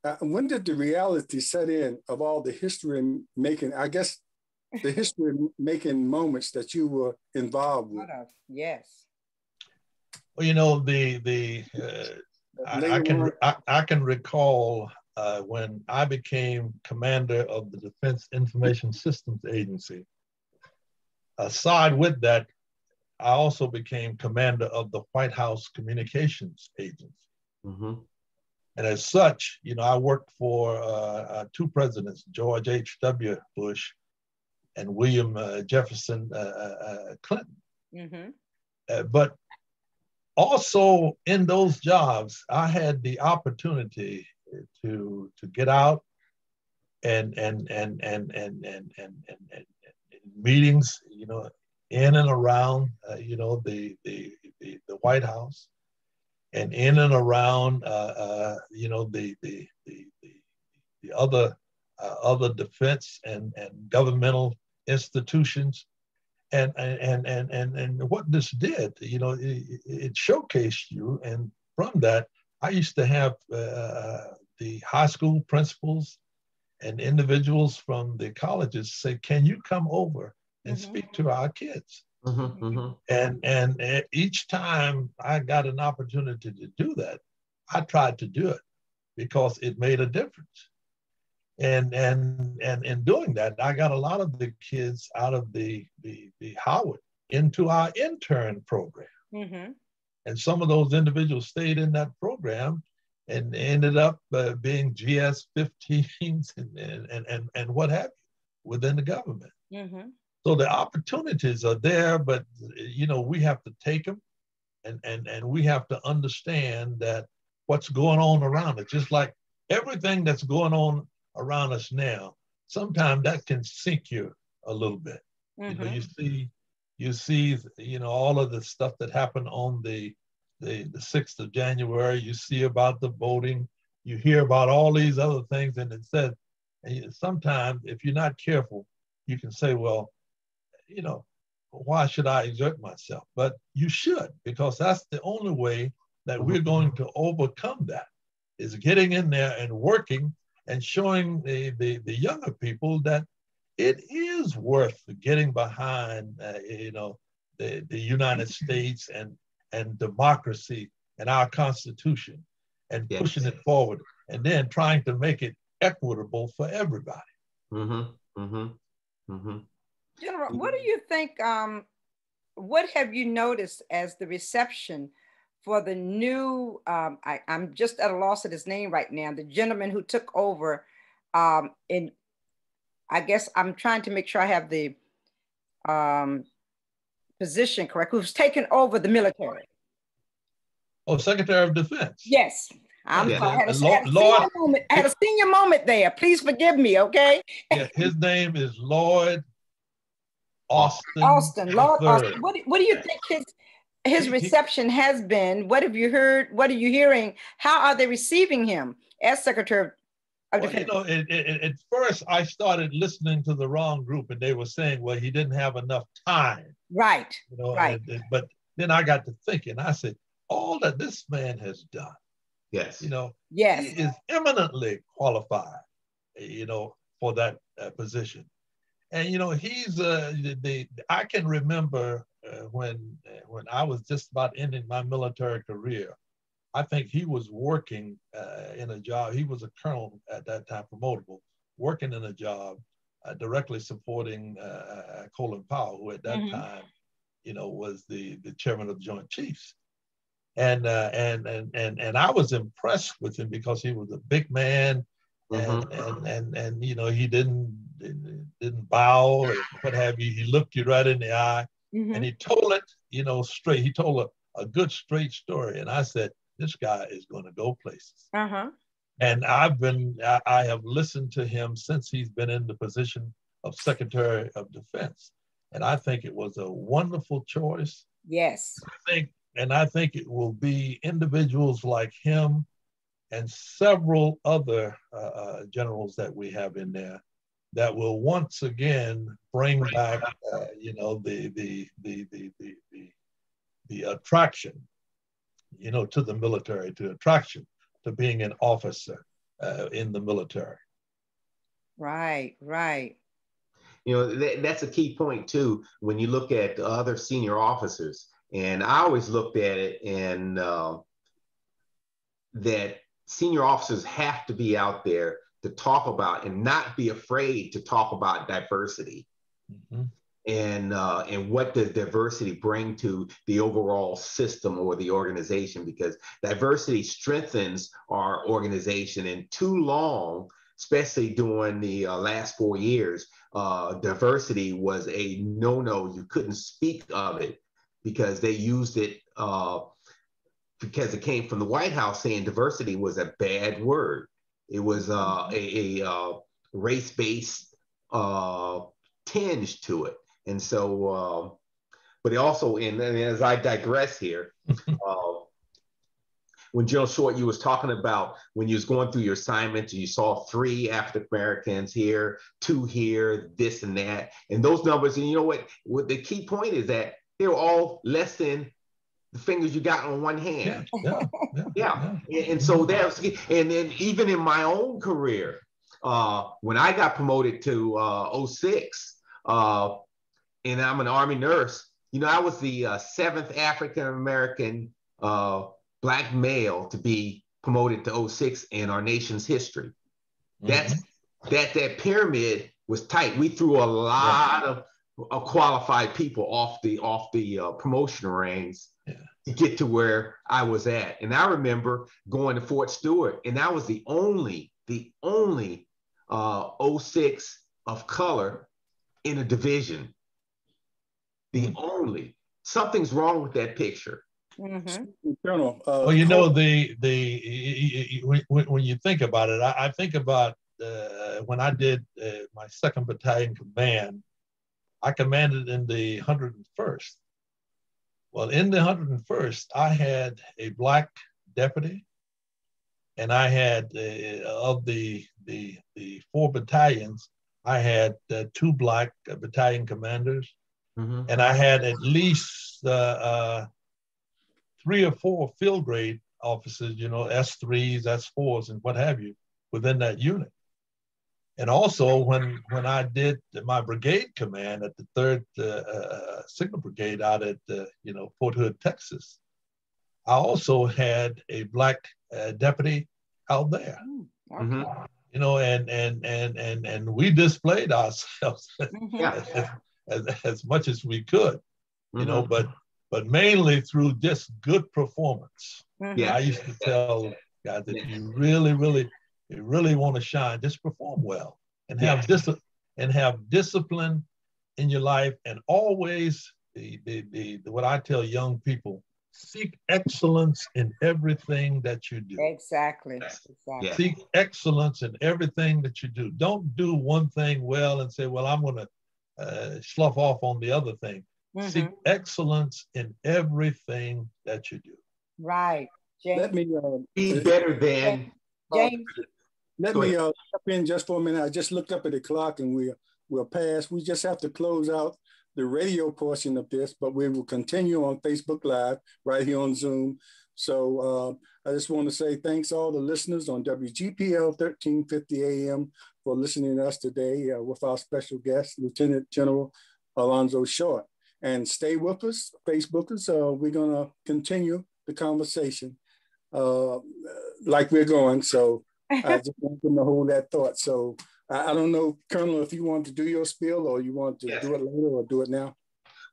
uh, when did the reality set in of all the history making, I guess, the history making moments that you were involved with? Yes. Well, you know, the, the, uh, I, I, can, I, I, can recall uh, when I became commander of the Defense Information Systems Agency. Aside with that, I also became commander of the White House Communications Agency. Mm-hmm. And as such, you know, I worked for uh, uh, two presidents, George H.W. Bush and William uh, Jefferson uh, uh, Clinton. Mm-hmm. but also in those jobs, I had the opportunity to to get out and and and and and and and, and, and, and meetings, you know, in and around, uh, you know, the, the, the the White House, and in and around, uh, uh, you know, the the the the, the other uh, other defense and and governmental institutions. And, and, and, and, and what this did, you know, it, it showcased you. And from that, I used to have uh, the high school principals and individuals from the colleges say, "Can you come over and mm-hmm. speak to our kids?" Mm-hmm, mm-hmm. And and each time I got an opportunity to do that, I tried to do it because it made a difference. And and and in doing that, I got a lot of the kids out of the the, the Howard into our intern program. Mm-hmm. And some of those individuals stayed in that program and ended up uh, being GS 15s and, and, and, and what have you within the government. Mm-hmm. So the opportunities are there, but you know we have to take them, and and and we have to understand that what's going on around us, just like everything that's going on around us now, sometimes that can sink you a little bit. Mm-hmm. You know, you mm-hmm. see, you see, you know, all of the stuff that happened on the the, the 6th of January, you see about the voting, you hear about all these other things, and it says, and sometimes if you're not careful, you can say, well, you know, why should I exert myself? But you should, because that's the only way that we're going to overcome that is getting in there and working and showing the, the, the younger people that it is worth getting behind, uh, you know, the, the United States and and democracy and our Constitution and yes. pushing it forward and then trying to make it equitable for everybody. Mm-hmm. Mm-hmm. Mm-hmm. General, what do you think? Um, what have you noticed as the reception for the new? Um, I, am just at a loss of his name right now. The gentleman who took over um, in, I guess I'm trying to make sure I have the um, position correct, who's taken over the military. Oh, Secretary of Defense. Yes. I'm yeah. I, had a, Lord, Lord, moment, had a senior moment there. Please forgive me, okay? yeah, his name is Lloyd Austin. Austin, Lord Austin. What, what do you think his his reception has been? What have you heard? What are you hearing? How are they receiving him as Secretary of well, you know, it, it, at first I started listening to the wrong group, and they were saying, "Well, he didn't have enough time." Right. You know, right. And, but then I got to thinking. I said, all that this man has done, yes, you know, yes, he is eminently qualified, you know, for that uh, position. And you know, he's uh, the, the I can remember uh, when when I was just about ending my military career I think he was working uh, in a job. He was a colonel at that time, promotable, working in a job uh, directly supporting uh, uh Colin Powell, who at that mm-hmm. time, you know, was the, the chairman of the Joint Chiefs. and uh, and and and and I was impressed with him because he was a big man, and mm-hmm. and, and and you know he didn't didn't bow or what have you. He looked you right in the eye, mm-hmm. and he told it, you know, straight. He told a, a good straight story, and I said, this guy is going to go places. Uh-huh. And I've been, I, I have listened to him since he's been in the position of Secretary of Defense, and I think it was a wonderful choice. Yes. I think and I think it will be individuals like him and several other uh, uh, generals that we have in there that will once again bring back, uh, you know, the, the, the, the, the, the, the attraction, you know, to the military, to attraction to being an officer uh, in the military. Right, right. You know, that, that's a key point too. When you look at other senior officers, and I always looked at it and uh, that senior officers have to be out there to talk about and not be afraid to talk about diversity. Mm-hmm. And uh, and what does diversity bring to the overall system or the organization? Because diversity strengthens our organization. And too long, especially during the uh, last four years, uh, diversity was a no-no. You couldn't speak of it because they used it uh, because it came from the White House saying diversity was a bad word. It was uh, a, a uh, race-based uh, tinge to it, and so. Uh, but also, and, and, as I digress here, uh, when General Short, you was talking about when you was going through your assignments, you saw three African Americans here, two here, this and that, and those numbers. And you know what? What the key point is that they were all less than the fingers you got on one hand. Yeah, yeah, yeah. yeah. And, and, so that's and then even in my own career, uh, when I got promoted to uh, 06, uh, and I'm an Army nurse, you know, I was the uh, seventh African American uh, black male to be promoted to 06 in our nation's history. Mm-hmm. That's that that pyramid was tight. We threw a lot yeah. of uh, qualified people off the off the uh, promotion ranks yeah. to get to where I was at. And I remember going to Fort Stewart, and I was the only the only uh, 06 of color in a division. The only something's wrong with that picture. Mm-hmm. Colonel, uh, well, you know the the when, when you think about it, I, I think about uh, when I did uh, my second battalion command I commanded in the 101st. Well, in the 101st, I had a black deputy, and I had uh, of the, the the four battalions, I had uh, two black uh, battalion commanders, mm-hmm. and I had at least uh, uh, three or four field grade officers, you know, S3s, S4s, and what have you, within that unit. And also, when when I did my brigade command at the Third uh, uh, Signal Brigade out at uh, you know Fort Hood, Texas, I also had a black uh, deputy out there. Mm-hmm. You know, and and and and and we displayed ourselves mm-hmm. as, as, as, much as we could. You mm-hmm. know, but but mainly through just good performance. Mm-hmm. Yeah, I used to tell guys that you really, really you really want to shine, just perform well and have yeah. dis- and have discipline in your life and always the, the, the, the, what I tell young people seek excellence in everything that you do. Exactly. exactly. Seek excellence in everything that you do. Don't do one thing well and say, well, I'm going to uh, slough off on the other thing. Mm-hmm. Seek excellence in everything that you do. Right. James. Let me uh, be better than. James, let me uh, step in just for a minute. I just looked up at the clock and we we're past. We just have to close out the radio portion of this, but we will continue on Facebook Live right here on Zoom. So uh, I just want to say thanks all the listeners on WGPL 1350 AM for listening to us today uh, with our special guest, Lieutenant General Alonzo Short. And stay with us, Facebookers. Uh, we're going to continue the conversation uh, like we're going. So I just want them to hold that thought. So I, I, don't know, Colonel, if you want to do your spiel or you want to yes. do it later or do it now.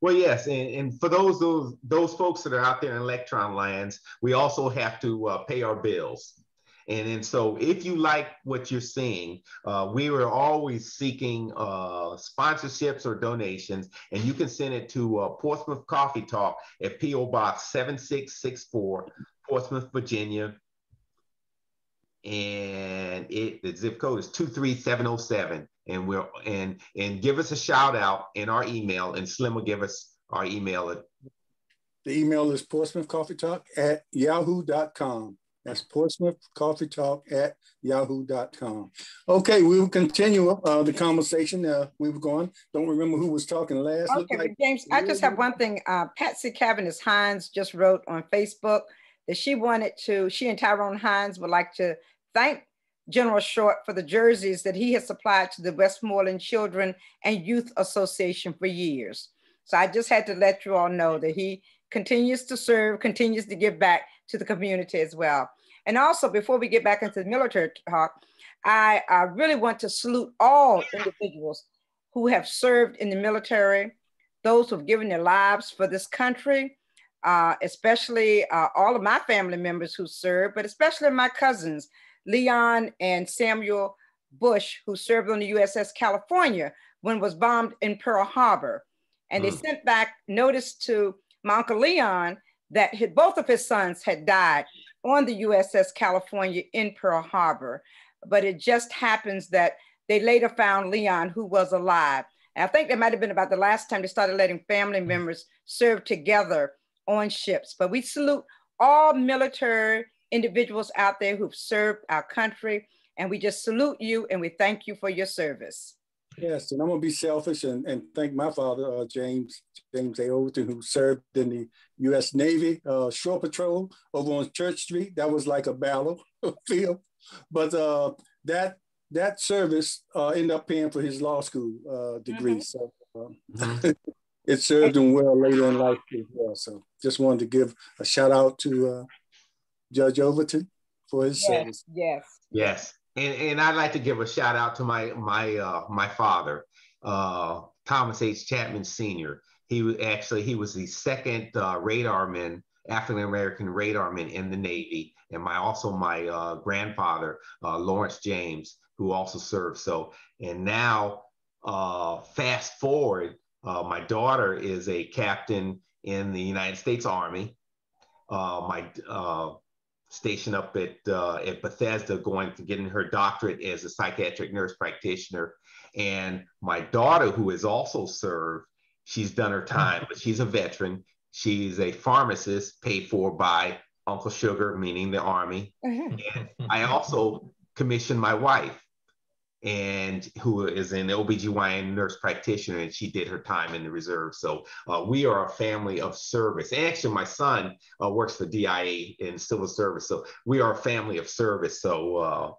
Well, yes, and, and for those those those folks that are out there in electron lands, we also have to uh, pay our bills. And, and so if you like what you're seeing, uh, we were always seeking uh, sponsorships or donations, and you can send it to uh, Portsmouth Coffee Talk at P.O. Box 7664, Portsmouth, Virginia. And it the zip code is 23707. And we'll and and give us a shout out in our email, and Slim will give us our email. The email is Portsmouth Coffee Talk at yahoo.com. That's Portsmouth Coffee Talk at yahoo.com. Okay, we will continue uh, the conversation. Uh, we were going. Don't remember who was talking last. Okay, like James, I just have one thing. Uh, Patsy Cavaniss Hines just wrote on Facebook that she wanted to, she and Tyrone Hines would like to thank General Short for the jerseys that he has supplied to the Westmoreland Children and Youth Association for years. So I just had to let you all know that he continues to serve, continues to give back to the community as well. And also, before we get back into the military talk, I, I really want to salute all individuals who have served in the military, those who have given their lives for this country, uh, especially uh, all of my family members who served, but especially my cousins, Leon and Samuel Bush, who served on the USS California when it was bombed in Pearl Harbor. And mm. they sent back notice to my Uncle Leon that his, both of his sons had died on the USS California in Pearl Harbor. But it just happens that they later found Leon, who was alive. And I think that might have been about the last time they started letting family members serve together on ships. But we salute all military individuals out there who've served our country. And we just salute you and we thank you for your service. Yes, and I'm gonna be selfish and, and thank my father, uh, James James A. Overton, who served in the U.S. Navy uh, Shore Patrol over on Church Street. That was like a battlefield, but uh, that that service uh, ended up paying for his law school uh, degree. Mm-hmm. So uh, mm-hmm. it served him well later in life as well. So just wanted to give a shout out to uh, Judge Overton for his yes, service. Yes. Yes. And, and I'd like to give a shout out to my my uh, my father, uh, Thomas H. Chapman Sr. He was actually he was the second uh, radarman, African American radarman in the Navy, and my also my uh, grandfather uh, Lawrence James, who also served. So and now uh, fast forward, my daughter is a captain in the United States Army. my stationed up at uh, at Bethesda, going to getting her doctorate as a psychiatric nurse practitioner. And my daughter, who has also served, she's done her time, but she's a veteran. She's a pharmacist paid for by Uncle Sugar, meaning the Army. Mm-hmm. And I also commissioned my wife and who is an OBGYN nurse practitioner, and she did her time in the reserve. So uh, we are a family of service. And actually, my son uh, works for DIA in civil service. So we are a family of service. So uh,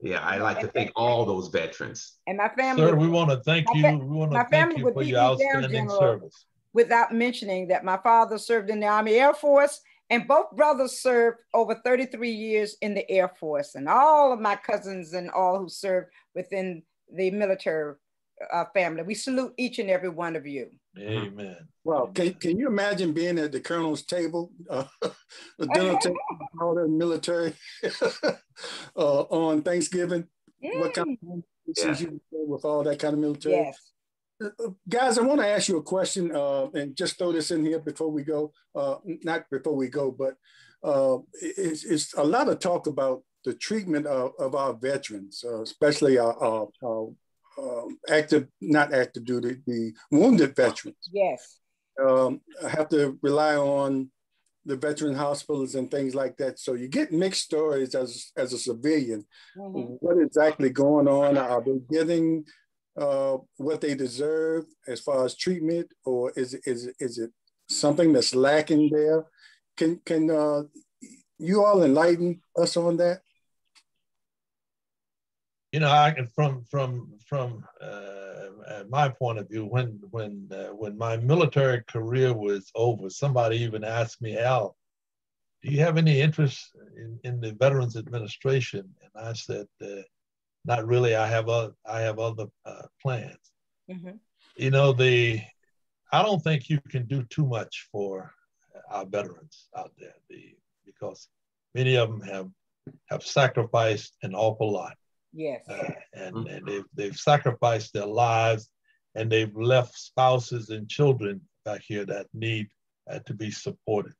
yeah, I like to thank all those veterans. And my family. Sir, we want to thank you. we want to thank you for your outstanding service. Without mentioning that my father served in the Army Air Force and both brothers served over 33 years in the Air Force, and all of my cousins and all who served within the military uh, family. We salute each and every one of you. Amen. Well, can, can you imagine being at the colonel's table, uh, the dinner table, all the military uh, on Thanksgiving? Mm. What kind of yeah. you with all that kind of military? Yes guys, I want to ask you a question uh, and just throw this in here before we go. Uh, not before we go, but uh, it's, it's, a lot of talk about the treatment of, of our veterans, uh, especially our, our, our um, active, not active duty, the wounded veterans. Yes. Um, have to rely on the veteran hospitals and things like that. So you get mixed stories as, as a civilian. Mm-hmm. What exactly going on? Are they getting uh, what they deserve as far as treatment, or is is is it something that's lacking there? Can can uh, you all enlighten us on that? You know, I from from from uh, my point of view, when when uh, when my military career was over, somebody even asked me, Al, do you have any interest in, in the Veterans Administration? And I said, uh, not really. I have a, I have other uh, plans. Mm-hmm. You know, the I don't think you can do too much for our veterans out there the, because many of them have have sacrificed an awful lot. Yes. Uh, and mm-hmm. and they've, they've sacrificed their lives and they've left spouses and children back here that need uh, to be supported.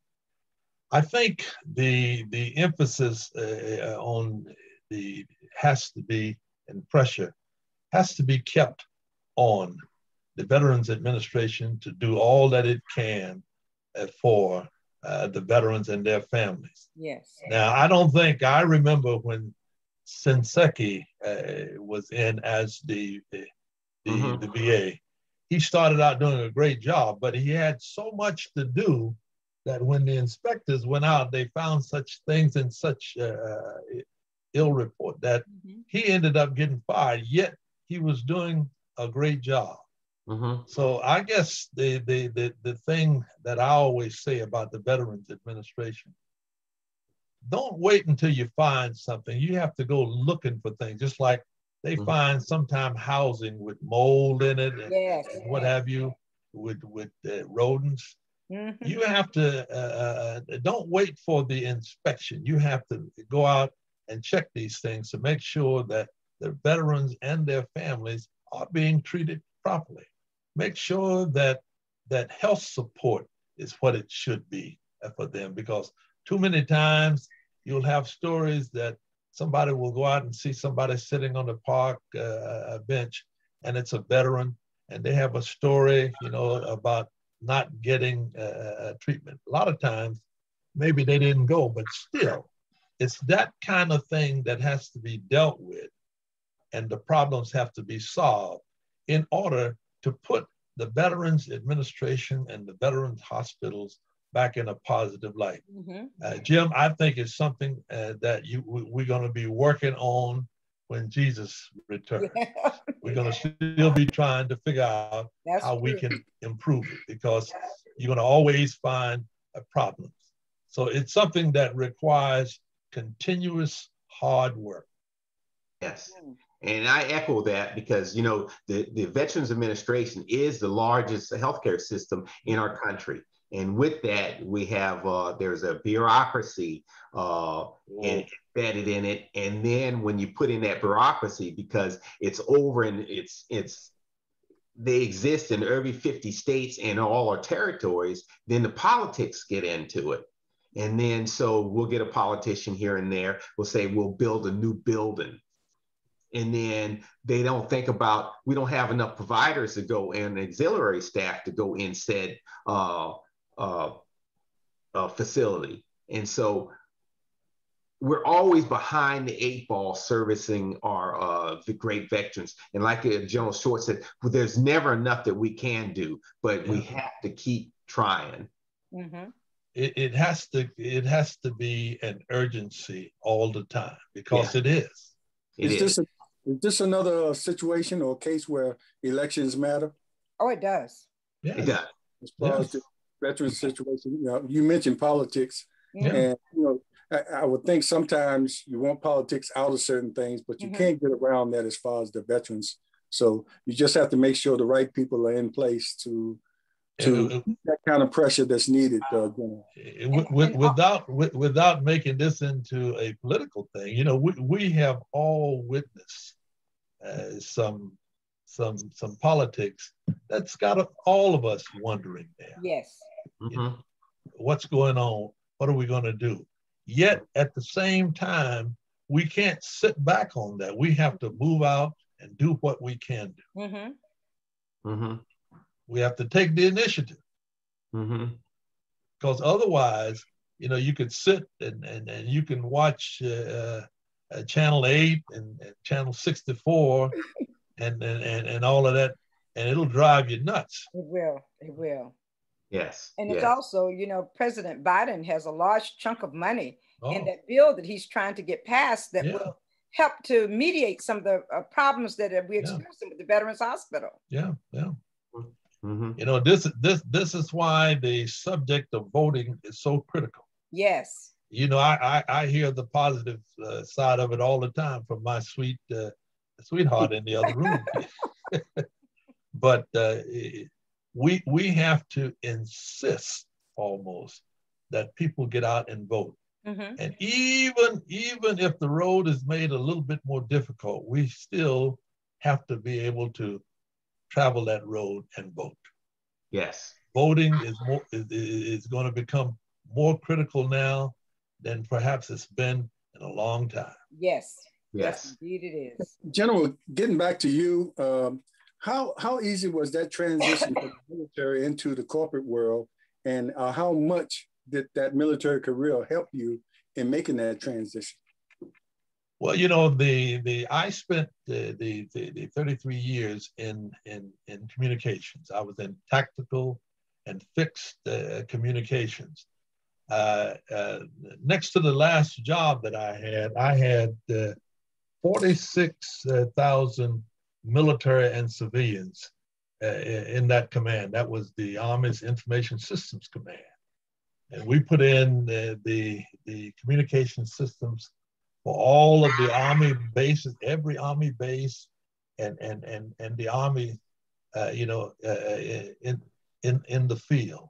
I think the the emphasis uh, on the has to be and pressure has to be kept on the Veterans Administration to do all that it can uh, for uh, the veterans and their families. Yes. Now, I don't think I remember when Shinseki uh, was in as the the, the, mm-hmm. the, VA. He started out doing a great job, but he had so much to do that when the inspectors went out, they found such things in such uh, ill report that mm-hmm. he ended up getting fired. Yet he was doing a great job. Mm-hmm. So I guess the, the the the thing that I always say about the Veterans Administration, don't wait until you find something. You have to go looking for things, just like they mm-hmm. find sometime housing with mold in it and, yes. and what have you, with with uh, rodents. Mm-hmm. You have to uh, uh, don't wait for the inspection. You have to go out and check these things to make sure that the veterans and their families are being treated properly. Make sure that that health support is what it should be for them because too many times you'll have stories that somebody will go out and see somebody sitting on the park uh, bench and it's a veteran and they have a story you know about not getting uh, treatment a lot of times maybe they didn't go but still it's that kind of thing that has to be dealt with and the problems have to be solved in order to put the Veterans Administration and the Veterans Hospitals back in a positive light. Mm-hmm. Uh, Jim, I think it's something uh, that you we, are going to be working on when Jesus returns. Yeah. We're going to still be trying to figure out That's how true. we can improve it because you're going to always find problems. So it's something that requires continuous hard work. Yes. Mm. And I echo that because, you know, the, the Veterans Administration is the largest healthcare system in our country. And with that, we have, uh, there's a bureaucracy uh, embedded in it. And then when you put in that bureaucracy, because it's over and it's, it's, they exist in every 50 states and all our territories, then the politics get into it. And then so we'll get a politician here and there. We'll say we'll build a new building. And then they don't think about we don't have enough providers to go and auxiliary staff to go in said uh, uh, uh, facility. And so we're always behind the eight ball servicing our uh, the great veterans. And like uh, general short said well, there's never enough that we can do but we have to keep trying. Mm-hmm. It, it has to it has to be an urgency all the time because yeah. it is it is, is. this a is this another situation or case where elections matter? Oh, it does. Yeah, it does. As far yes. as the veteran situation, you know, you mentioned politics, yeah. and you know, I, I, would think sometimes you want politics out of certain things, but you mm-hmm. can't get around that as far as the veterans. So you just have to make sure the right people are in place to to that kind of pressure that's needed. Uh, with, without with, without making this into a political thing, you know, we, we have all witnessed uh, some some some politics that's got all of us wondering there. Yes. Mm-hmm. know, what's going on? What are we going to do? Yet at the same time, we can't sit back on that. We have to move out and do what we can do. Mm-hmm. Mm-hmm. We have to take the initiative. Mm-hmm. Because otherwise, you know, you could sit and, and, and you can watch uh, uh, Channel 8 and, and Channel 64 and, and, and, and all of that, and it'll drive you nuts. It will. It will. Yes. And it's also, you know, President Biden has a large chunk of money oh. in that bill that he's trying to get passed that yeah. will help to mediate some of the uh, problems that we're experiencing yeah. with the Veterans Hospital. Yeah, yeah. Mm-hmm. You know, this this this is why the subject of voting is so critical. Yes. You know, I I, I hear the positive uh, side of it all the time from my sweet uh, sweetheart in the other room. but uh, we we have to insist almost that people get out and vote. Mm-hmm. And even even if the road is made a little bit more difficult, we still have to be able to travel that road and vote. Yes. Voting is more is, is going to become more critical now than perhaps it's been in a long time. Yes. Yes. yes indeed it is. General, getting back to you, um, how how easy was that transition from the military into the corporate world, and uh, how much did that military career help you in making that transition? Well, you know, the the I spent the the, the, the 33 years in, in in communications. I was in tactical and fixed uh, communications. Uh, uh, next to the last job that I had, I had uh, 46,000 military and civilians uh, in that command. That was the Army's Information Systems Command. And we put in the, the, the communication systems for all of the Army bases, every Army base, and, and, and, and the Army, uh, you know, uh, uh in, in, in the field.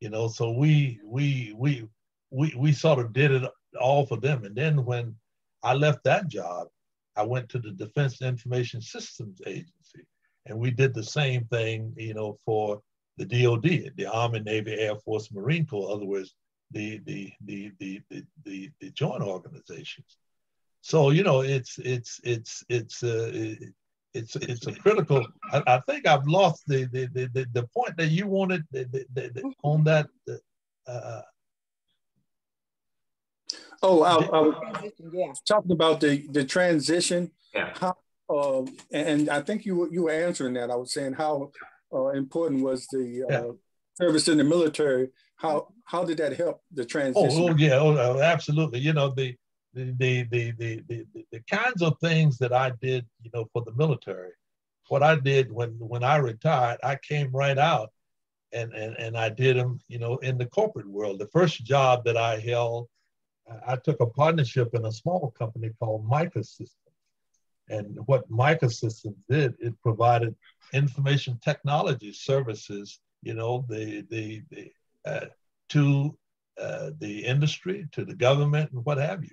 You know, so we, we, we, we, we sort of did it all for them. And then when I left that job, I went to the Defense Information Systems Agency, and we did the same thing, you know, for the DoD, the Army, Navy, Air Force, Marine Corps. In other words, the the the the the, the, the joint organizations. So you know, it's it's it's it's uh, it's it's a critical. I, I, think I've lost the the, the the point that you wanted the, the, on that. Uh, Oh, I, I was yeah. talking about the the transition. Yeah. How, uh, and I think you you were answering that. I was saying how uh, important was the uh, yeah. service in the military. How how did that help the transition? Oh, oh yeah, oh, oh absolutely. You know the the, the the the the kinds of things that I did, you know, for the military. What I did when when I retired, I came right out and and and I did them, you know, in the corporate world. The first job that I held I took a partnership in a small company called Micah. And what Micah did, it provided information technology services, you know, the, the, the, uh, to uh, the industry, to the government, and what have you.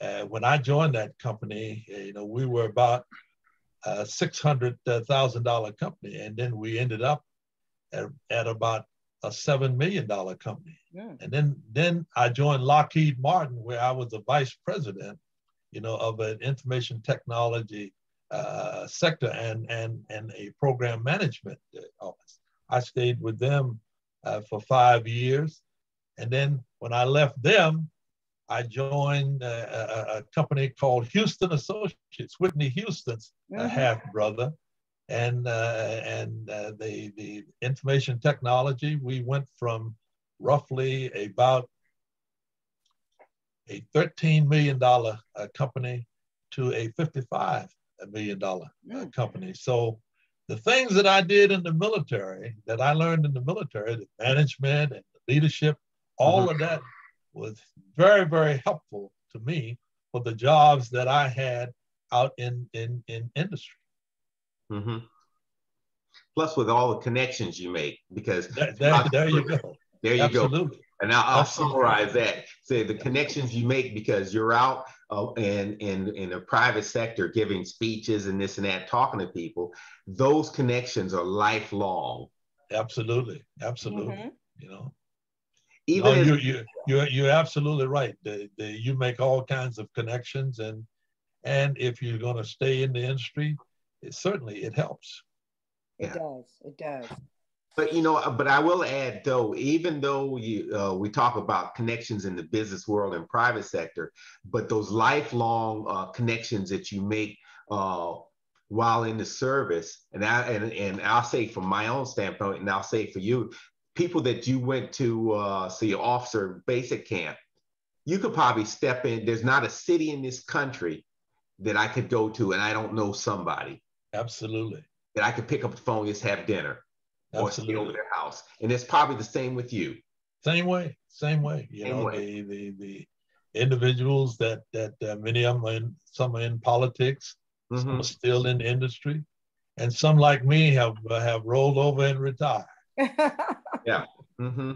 Uh, when I joined that company, you know, we were about a $600,000 company, and then we ended up at, at about a seven million dollar company. Yeah. And then then I joined Lockheed Martin, where I was the vice president, you know, of an information technology uh, sector and and and a program management uh, office. I stayed with them uh, for five years, and then when I left them, I joined uh, a, a, company called Houston Associates, Whitney Houston's mm-hmm. half brother, and uh, and uh, the the information technology we went from roughly about a 13 million dollar uh, company to a 55 million dollar uh, company so the things that i did in the military that i learned in the military the management and the leadership all mm-hmm. of that was very very helpful to me for the jobs that i had out in in in industry Mm-hmm. Plus, with all the connections you make, because there, there, there you go. There you Absolutely. go. And I'll, I'll summarize that. Say the connections you make because you're out uh, in, in, in the private sector giving speeches and this and that, talking to people. Those connections are lifelong. Absolutely. Absolutely. Mm-hmm. You know, even no, you, you, you're, you're absolutely right. The, the, you make all kinds of connections and, and if you're going to stay in the industry, it certainly it helps. It yeah. does. It does. But you know, but I will add though, even though you, uh, we talk about connections in the business world and private sector, but those lifelong uh, connections that you make uh, while in the service, and I and, and I'll say from my own standpoint, and I'll say for you, people that you went to uh, see officer basic camp, you could probably step in. There's not a city in this country that I could go to, and I don't know somebody. Absolutely. That I could pick up the phone, and just have dinner, Absolutely. or stay over their house, and it's probably the same with you. Same way, same way. You same know, way. the the the individuals that that uh, many of them are in, some are in politics, mm-hmm. some are still in the industry, and some like me have have rolled over and retired. yeah. Mm-hmm.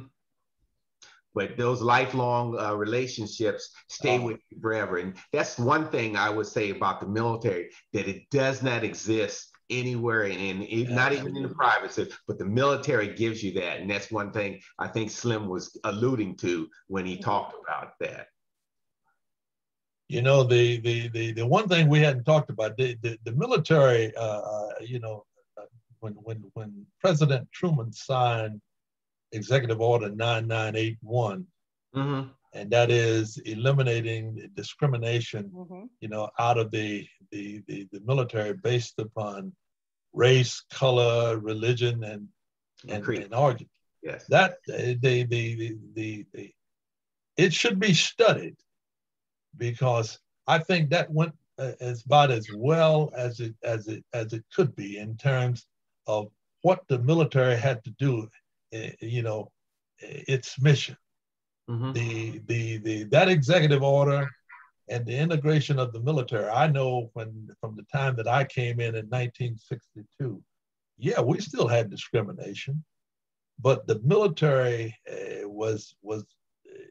But those lifelong uh, relationships stay oh. with you forever. And that's one thing I would say about the military that it does not exist anywhere and in, not even in the private sector, but the military gives you that. And that's one thing I think Slim was alluding to when he talked about that. You know, the the the, the one thing we hadn't talked about, the, the, the military, uh, uh you know, uh, when when when President Truman signed Executive Order 9981, mm-hmm. and that is eliminating discrimination, mm-hmm. you know, out of the, the, the, the, military based upon race, color, religion, and, and, and origin. Yes. That, the, the, the, the, the, it should be studied because I think that went uh, as about as well as it as it as it could be in terms of what the military had to do you know, eh, its mission. Mm-hmm. The, the, the, that executive order and the integration of the military, I know when from the time that I came in in 1962, yeah, we still had discrimination, but the military uh, was was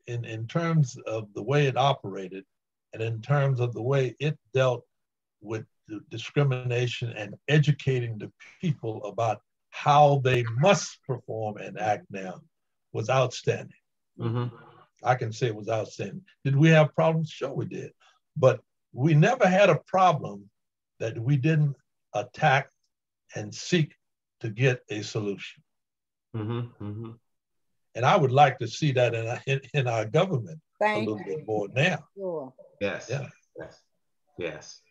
in in terms of the way it operated, and in terms of the way it dealt with discrimination and educating the people about how they must perform and act now was outstanding. Mm-hmm. I can say it was outstanding. Did we have problems? Sure, we did. But we never had a problem that we didn't attack and seek to get a solution. Mm-hmm. Mm-hmm. And I would like to see that in, in, in our government Thank a little you. bit more now. Sure. Yes. Yeah. Yes. Yes.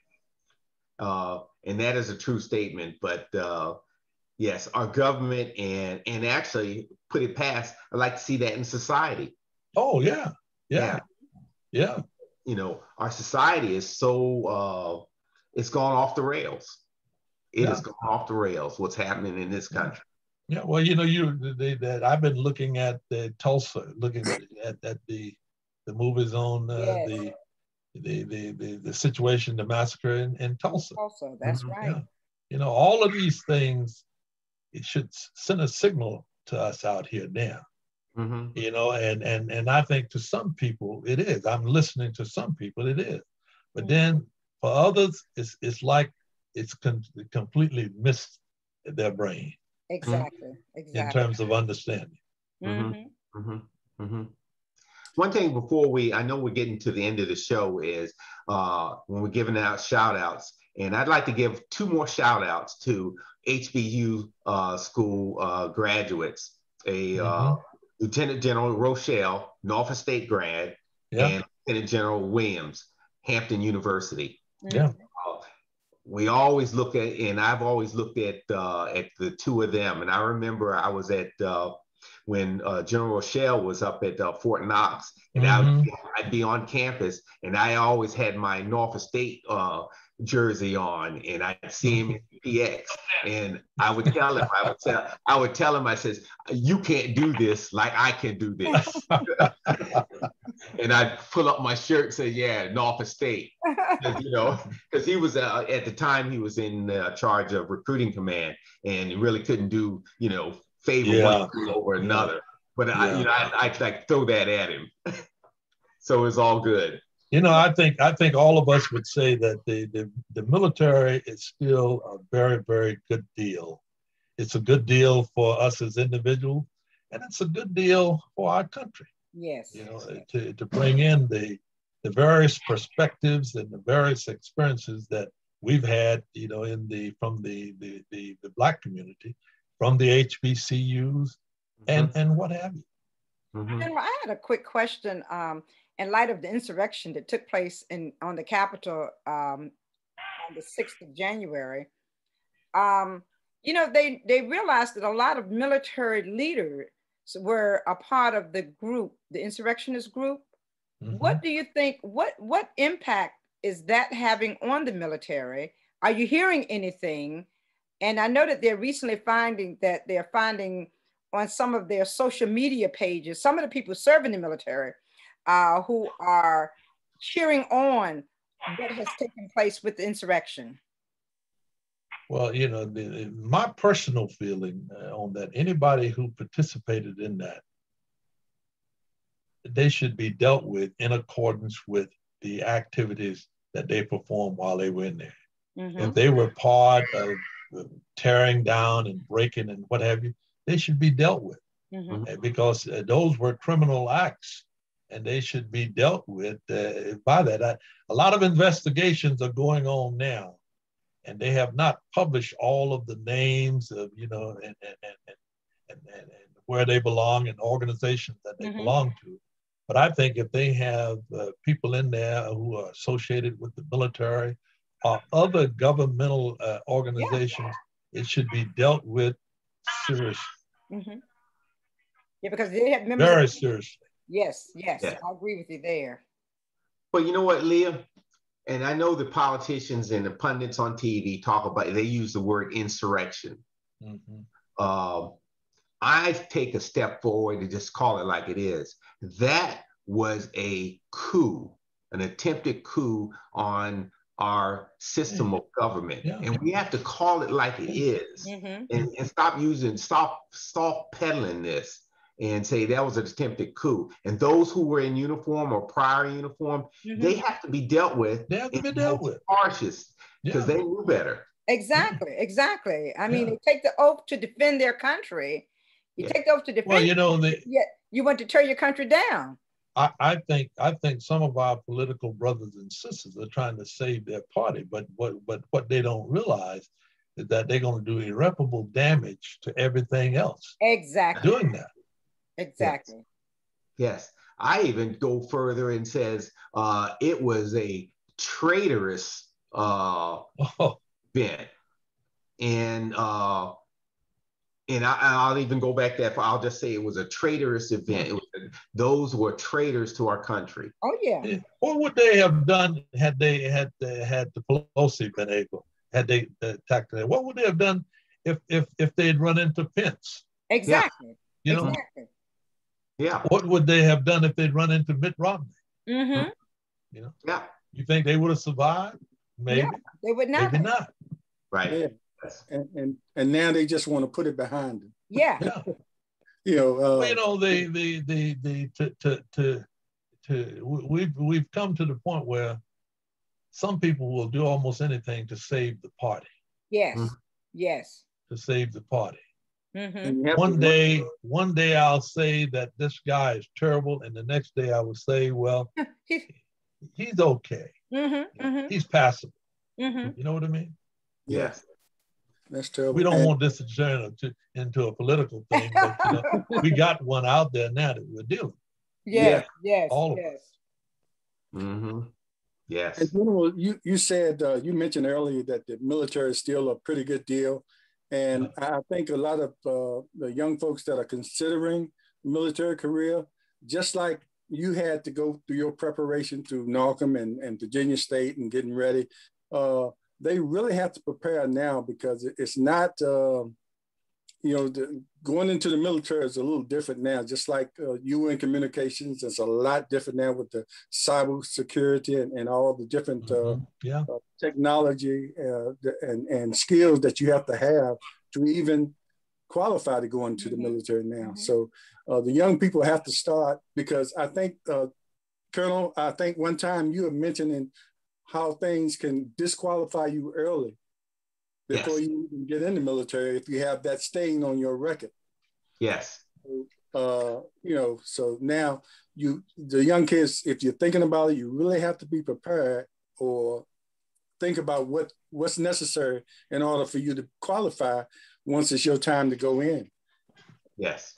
Uh, and that is a true statement. But uh, Yes, our government and and actually put it past. I like to see that in society. Oh yeah, yeah, yeah. yeah. You know, our society is so uh, it's gone off the rails. It yeah. has gone off the rails. What's happening in this country? Yeah, well, you know, you they, that I've been looking at the Tulsa, looking at, at, at the the movies on uh, yes. the, the, the the the situation, the massacre in, in Tulsa. Tulsa, that's mm-hmm. right. Yeah. You know, all of these things it should send a signal to us out here now. Mm-hmm. You know, and and and I think to some people it is. I'm listening to some people it is, but mm-hmm. then for others it's it's like it's con- completely missed their brain. Exactly. Exactly. In terms of understanding. Mm-hmm. mm-hmm. Mm-hmm. mm-hmm. One thing before we, I know we're getting to the end of the show, is uh, when we're giving out shout outs, and I'd like to give two more shout outs to HBU uh, school uh, graduates, a uh, mm-hmm. Lieutenant General Rochelle, Norfolk State grad, yeah. and Lieutenant General Williams, Hampton University. Yeah. Uh, we always look at, and I've always looked at uh, at the two of them. And I remember I was at when General Shell was up at Fort Knox, and mm-hmm. I would, I'd be on campus, and I always had my Norfolk State jersey on and I'd see him in PX and I would tell him, I would tell, I would tell him, I says, you can't do this like I can do this. and I'd pull up my shirt and say, yeah, Norfolk State, you know, because he was uh, at the time he was in uh, charge of recruiting command and he really couldn't do, you know, favor yeah. one over another. But yeah. I, you know, I, I'd like throw that at him. so it's all good. You know, I think I think all of us would say that the, the, the military is still a very, very good deal. It's a good deal for us as individuals, and it's a good deal for our country. Yes. You know, to, to bring in the the various perspectives and the various experiences that we've had, you know, in the from the the the, the black community, from the HBCUs, mm-hmm. and and what have you. Mm-hmm. I had a quick question. Um, in light of the insurrection that took place in on the Capitol um, on the 6th of January, um, you know, they, they realized that a lot of military leaders were a part of the group, the insurrectionist group. Mm-hmm. What do you think, what, what impact is that having on the military? Are you hearing anything? And I know that they're recently finding that they're finding on some of their social media pages, some of the people serving the military uh, who are cheering on what has taken place with the insurrection? Well, you know, the, my personal feeling uh, on that, anybody who participated in that, they should be dealt with in accordance with the activities that they performed while they were in there. Mm-hmm. If they were part of tearing down and breaking and what have you, they should be dealt with mm-hmm. because uh, those were criminal acts and they should be dealt with uh, by that. I, a lot of investigations are going on now, and they have not published all of the names of, you know, and, and, and, and, and, and where they belong and organizations that they mm-hmm. belong to. But I think if they have uh, people in there who are associated with the military or other governmental uh, organizations, yeah. it should be dealt with seriously. Mm-hmm. Yeah, because they have members. Very seriously. Yes, yes, yeah. I agree with you there. But you know what, Leah? And I know the politicians and the pundits on TV talk about they use the word insurrection. Mm-hmm. Uh, I take a step forward to just call it like it is. That was a coup, an attempted coup on our system of government. Yeah. And we have to call it like it is mm-hmm. and, and, stop using, stop, stop peddling this and say that was an attempted coup. And those who were in uniform or prior uniform, mm-hmm. they have to be dealt with. They have to be dealt with. Harshest because yeah. they knew better. Exactly, exactly. I mean, yeah. they take the oath to defend their country. You yeah. take the oath to defend. Well, you know, the, yet you want to tear your country down. I, I think I think some of our political brothers and sisters are trying to save their party, but what but what they don't realize is that they're going to do irreparable damage to everything else. Exactly. Doing that. Exactly. Yes. yes. I even go further and says uh, it was a traitorous uh, oh. event. And uh, and I, will even go back that far. I'll just say it was a traitorous event. Was, those were traitors to our country. Oh yeah. What would they have done had they had had the Pelosi been able had they attacked them? What would they have done if if if they had run into Pence? Exactly. Yeah. You know. Exactly. Yeah. What would they have done if they'd run into Mitt Romney? Mm-hmm. You know. Yeah. You think they would have survived? Maybe. Yeah, they would not. Maybe not. Right. Yeah and, and and now they just want to put it behind them. Yeah. yeah. You know. Uh, well, you know, the the the the to to to to we've we've come to the point where some people will do almost anything to save the party. Yes. Mm-hmm. Yes. To save the party. Mm-hmm. One day, one day I'll say that this guy is terrible, and the next day I will say, well, he's okay. Mm-hmm. mm-hmm. He's passable. Mm-hmm. You know what I mean? Yes. That's terrible. We don't and, want this to turn into a political thing, but you know, we got one out there now that we're dealing. Yes, yeah. yes, all yes. of us. Mm-hmm. Yes. And General, you you said uh, you mentioned earlier that the military is still a pretty good deal, and. I think a lot of uh, the young folks that are considering military career, just like you had to go through your preparation through Norcom and, and Virginia State and getting ready. Uh, they really have to prepare now because it's not, uh, you know, the, going into the military is a little different now. Just like uh, UN communications, it's a lot different now with the cyber security and, and all the different uh, mm-hmm. yeah. uh, technology uh, and, and skills that you have to have to even qualify to go into mm-hmm. the military now. Mm-hmm. So uh, the young people have to start because I think uh, Colonel, I think one time you were mentioning how things can disqualify you early before yes. you even get in the military if you have that stain on your record. Yes. Uh, you know, so now you, the young kids, if you're thinking about it, you really have to be prepared or think about what what's necessary in order for you to qualify once it's your time to go in. Yes.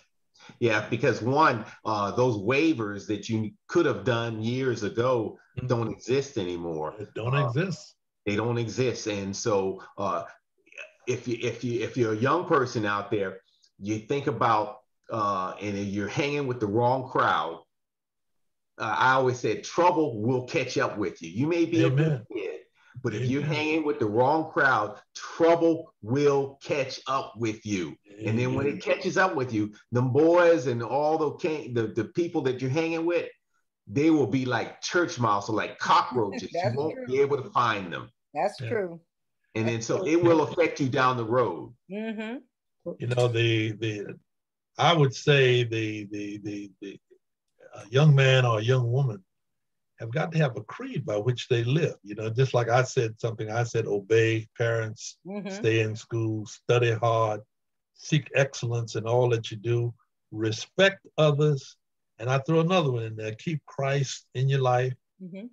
Yeah, because one, uh, those waivers that you could have done years ago mm-hmm. don't exist anymore. They don't uh, exist. They don't exist, and so uh, if you if you if you're a young person out there, you think about uh, and you're hanging with the wrong crowd. Uh, I always said trouble will catch up with you. You may be Amen. a good kid, but if you're hanging with the wrong crowd, trouble will catch up with you. And then when it catches up with you, the boys and all the, the the people that you're hanging with, they will be like church mouse or like cockroaches. you won't true. be able to find them. That's yeah. true. and then so it will affect you down the road. Mm-hmm. You know, the the I would say the the the, the young man or a young woman have got to have a creed by which they live. You know, just like I said something, I said obey parents, mm-hmm. stay in school, study hard, seek excellence in all that you do, respect others, and I throw another one in there: keep Christ in your life, mm-hmm.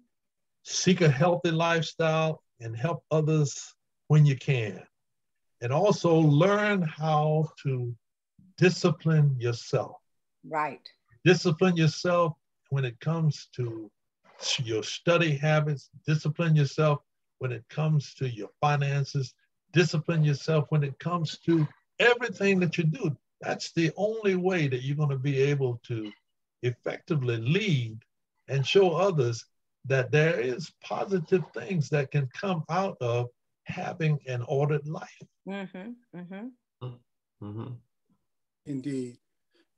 seek a healthy lifestyle, and help others when you can, and also learn how to discipline yourself. Right. Discipline yourself when it comes to your study habits, discipline yourself when it comes to your finances, discipline yourself when it comes to everything that you do. That's the only way that you're going to be able to effectively lead and show others that there is positive things that can come out of having an ordered life. Mm-hmm, mm-hmm. Mm-hmm. Indeed.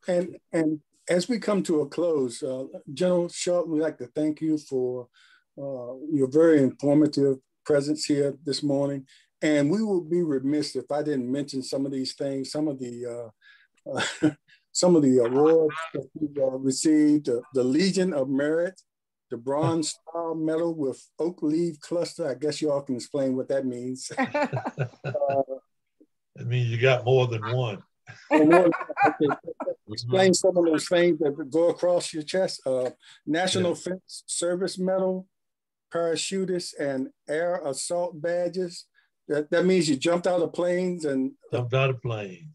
And and as we come to a close, uh, General Short, we'd like to thank you for uh, your very informative presence here this morning. And we will be remiss if I didn't mention some of these things, some of the uh, some of the awards that you've uh, received, the Legion of Merit, the Bronze Star Medal with Oak Leaf Cluster. I guess you all can explain what that means. uh, that means you got more than one. Explain some of those things that go across your chest. Uh, National yeah. Defense Service Medal, parachutist, and air assault badges. That, that means you jumped out of planes and jumped out of planes.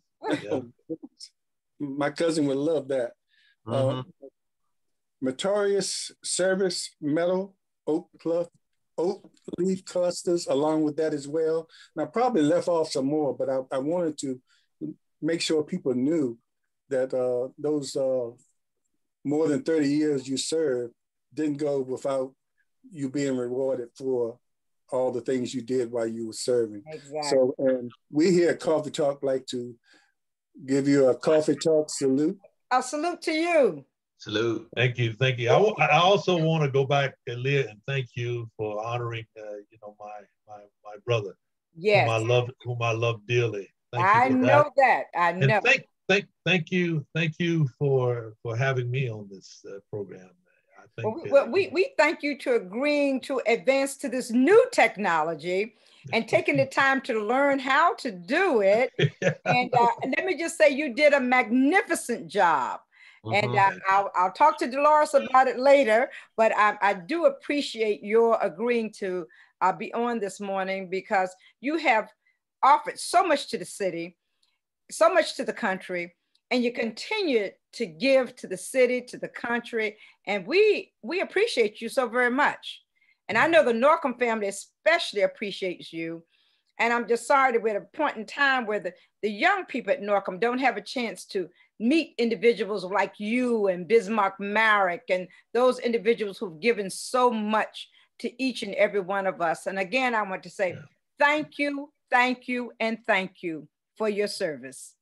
Yeah. My cousin would love that. Uh, mm-hmm. Uh, Meritorious Service Medal, Oak Club, oak leaf clusters along with that as well. And I probably left off some more, but I, I wanted to make sure people knew that uh, those uh, more than 30 years you served didn't go without you being rewarded for all the things you did while you were serving. Exactly. So, and we here at Coffee Talk like to give you a Coffee Talk salute. A salute to you. Salute. Thank you. Thank you. I, I also want to go back, Leah, and thank you for honoring, uh, you know, my my my brother. Yes. Whom I love, whom I love dearly. I know that. that. I know. And thank, thank, thank you, thank you for for having me on this uh, program. I think. Well, well, we we thank you to agreeing to advance to this new technology and taking the time to learn how to do it. yeah. And uh, let me just say, you did a magnificent job. Mm-hmm. And uh, I'll, I'll talk to Dolores about it later, but I, I do appreciate your agreeing to uh, be on this morning because you have offered so much to the city, so much to the country, and you continue to give to the city, to the country, and we we appreciate you so very much. And I mm. know the Norcom family especially appreciates you. And I'm just sorry that we're at a point in time where the, the young people at Norcom don't have a chance to meet individuals like you and Bismarck Myrick and those individuals who've given so much to each and every one of us. And again, I want to say thank you, thank you and thank you for your service.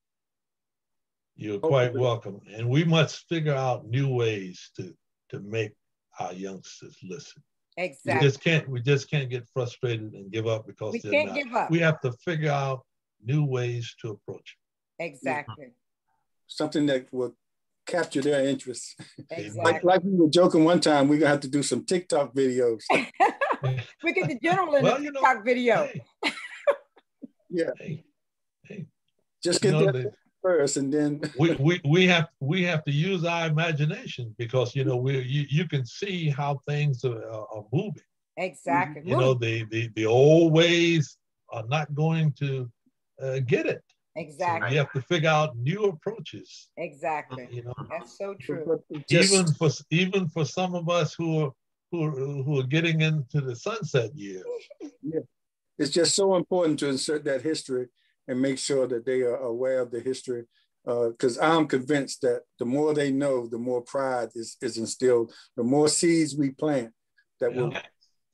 You're quite welcome. And we must figure out new ways to, to make our youngsters listen. Exactly. We just can't we just can't get frustrated and give up because we can't not. give up. We have to figure out new ways to approach it. Exactly. Something that will capture their interest. Exactly. like, like we were joking one time, we're gonna have to do some TikTok videos. we get the general in well, the TikTok know, video. Hey, yeah. Hey, hey. Just get you know, first, and then we, we we have we have to use our imagination because you know we you, you can see how things are, are moving. Exactly. You know the the the old ways are not going to uh, get it. Exactly. So you have to figure out new approaches. Exactly. You know, that's so true. Even for even for some of us who are who are, who are getting into the sunset years. Yeah it's just so important to insert that history and make sure that they are aware of the history. Because uh, I'm convinced that the more they know, the more pride is, is instilled. The more seeds we plant, that will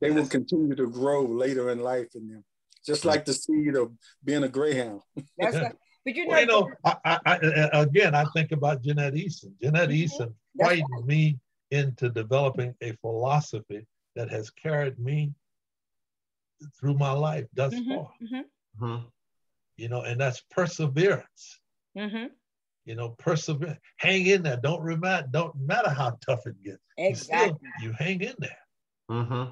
they will continue to grow later in life in them. Just like the seed of being a greyhound. That's but you know, well, you know I, I, I, again, I think about Jeanette Eason. Jeanette mm-hmm. Eason frightened right. me into developing a philosophy that has carried me through my life thus mm-hmm, far. Mm-hmm. mm-hmm. You know, and that's perseverance. Mm-hmm. You know, persevere, hang in there. Don't remind, don't matter how tough it gets. Exactly. You, still, you hang in there. Mm-hmm.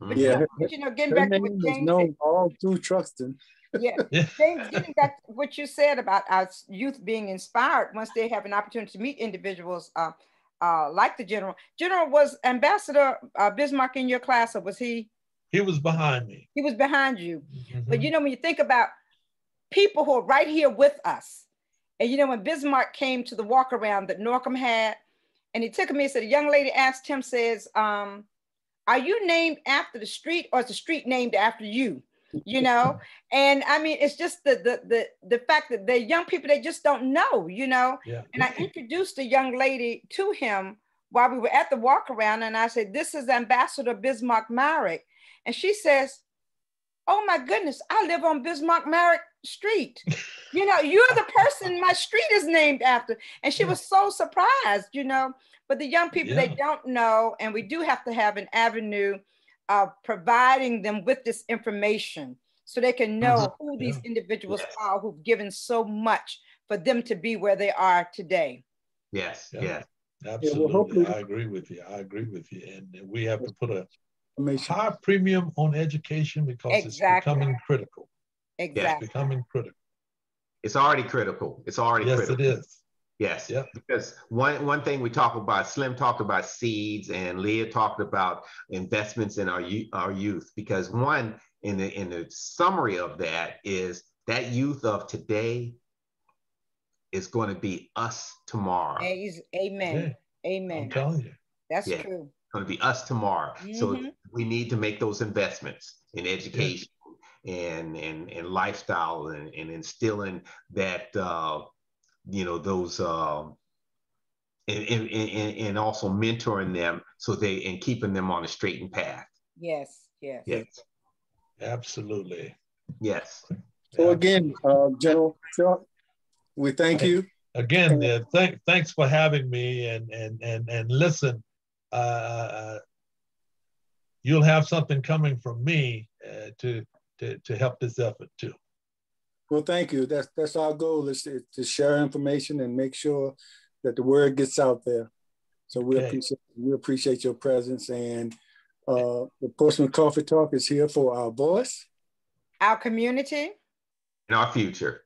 But yeah, but, you know, getting back to what James known all through Truxtun. yeah, James, getting back to what you said about our youth being inspired once they have an opportunity to meet individuals uh, uh, like the general. General was Ambassador uh, Bismarck in your class, or was he? He was behind me. He was behind you. Mm-hmm. But you know, when you think about people who are right here with us, and you know, when Bismarck came to the walk around that Norcom had, and he took me and said, a young lady asked him, says, um, Are you named after the street or is the street named after you? You know, and I mean, it's just the the the the fact that the young people they just don't know, you know. Yeah. And I introduced a young lady to him while we were at the walk around, and I said, "This is Ambassador Bismarck Myrick," and she says, "Oh my goodness, I live on Bismarck Myrick street. you know, you're the person my street is named after. And she was so surprised, you know. But the young people, yeah. they don't know. And we do have to have an avenue of providing them with this information so they can know mm-hmm. who these yeah. individuals yes. are who've given so much for them to be where they are today. Yes, yeah. yes. Absolutely. I agree with you. I agree with you. And we have to put a high premium on education because exactly. it's becoming critical. Exactly. It's becoming critical. It's already critical. It's already yes, critical. it is. Yes. Yep. Because one one thing we talk about, Slim talked about seeds, and Leah talked about investments in our our youth. Because one in the in the summary of that is that youth of today is going to be us tomorrow. Amen. Yeah. Amen. I'm telling you. That's yeah. true. Going to be us tomorrow. Mm-hmm. So we need to make those investments in education, and and and lifestyle and, and instilling that uh, you know those uh, and, and, and, and also mentoring them so they and keeping them on a straightened path. Yes, yes. Yes. Absolutely. Yes. So again, uh, General Chuck, we thank you. Again, uh, thank, thanks for having me and and and and listen, uh, uh you'll have something coming from me uh, to to, to help this effort too. Well, thank you. That's that's our goal is to, to share information and make sure that the word gets out there. So we okay. appreciate we appreciate your presence and uh, the Portsmouth Coffee Talk is here for our voice, our community, and our future.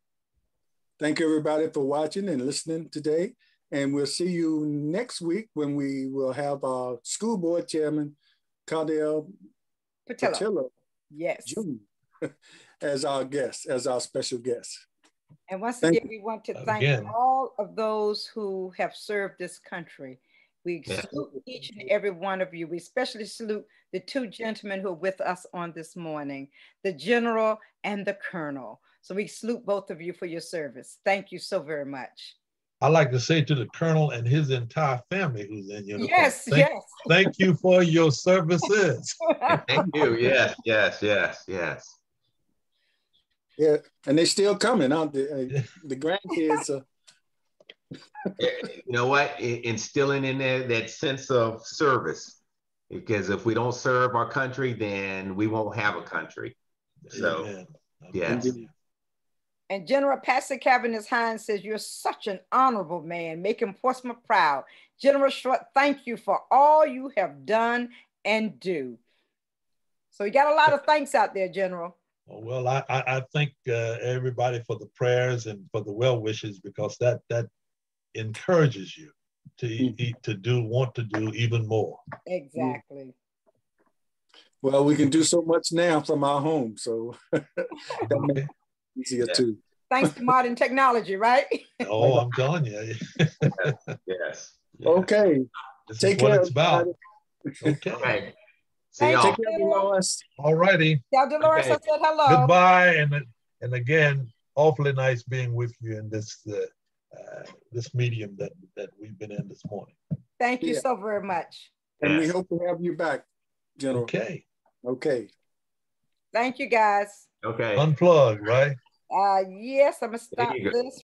Thank you everybody for watching and listening today. And we'll see you next week when we will have our school board chairman, Cardell Patillo. Patillo yes. Jr. as our guest, as our special guest. And once thank again, we want to thank again. all of those who have served this country. We yeah. salute each and every one of you. We especially salute the two gentlemen who are with us on this morning, the general and the colonel. So we salute both of you for your service. Thank you so very much. I like to say to the colonel and his entire family who's in uniform. Yes, thank, yes. Thank you for your services. thank you. Yes, yes, yes, yes. Yeah, and they're still coming, aren't they? The grandkids are. you know what? Instilling in there that sense of service, because if we don't serve our country, then we won't have a country. So, yes. And General Pastor Cabinet Hines says, You're such an honorable man, making Portsmouth proud. General Short, thank you for all you have done and do. So you got a lot of thanks out there, General. Well, I, I thank uh, everybody for the prayers and for the well wishes because that that encourages you to mm-hmm. to do want to do even more. Exactly. Well, we can do so much now from our home, so that makes it easier yeah. too. Thanks to modern technology, right? oh, I'm telling you. yes. Okay. This Take care. It's about. Okay. See y'all. Take care, Dolores. All righty. Tell Dolores okay. I said hello. Goodbye, and and again, awfully nice being with you in this uh, uh, this medium that that we've been in this morning. Thank you yeah. so very much. And we hope to have you back, General. Okay. Okay. Thank you, guys. Okay. Unplug, right? Uh, yes, I'm gonna stop this.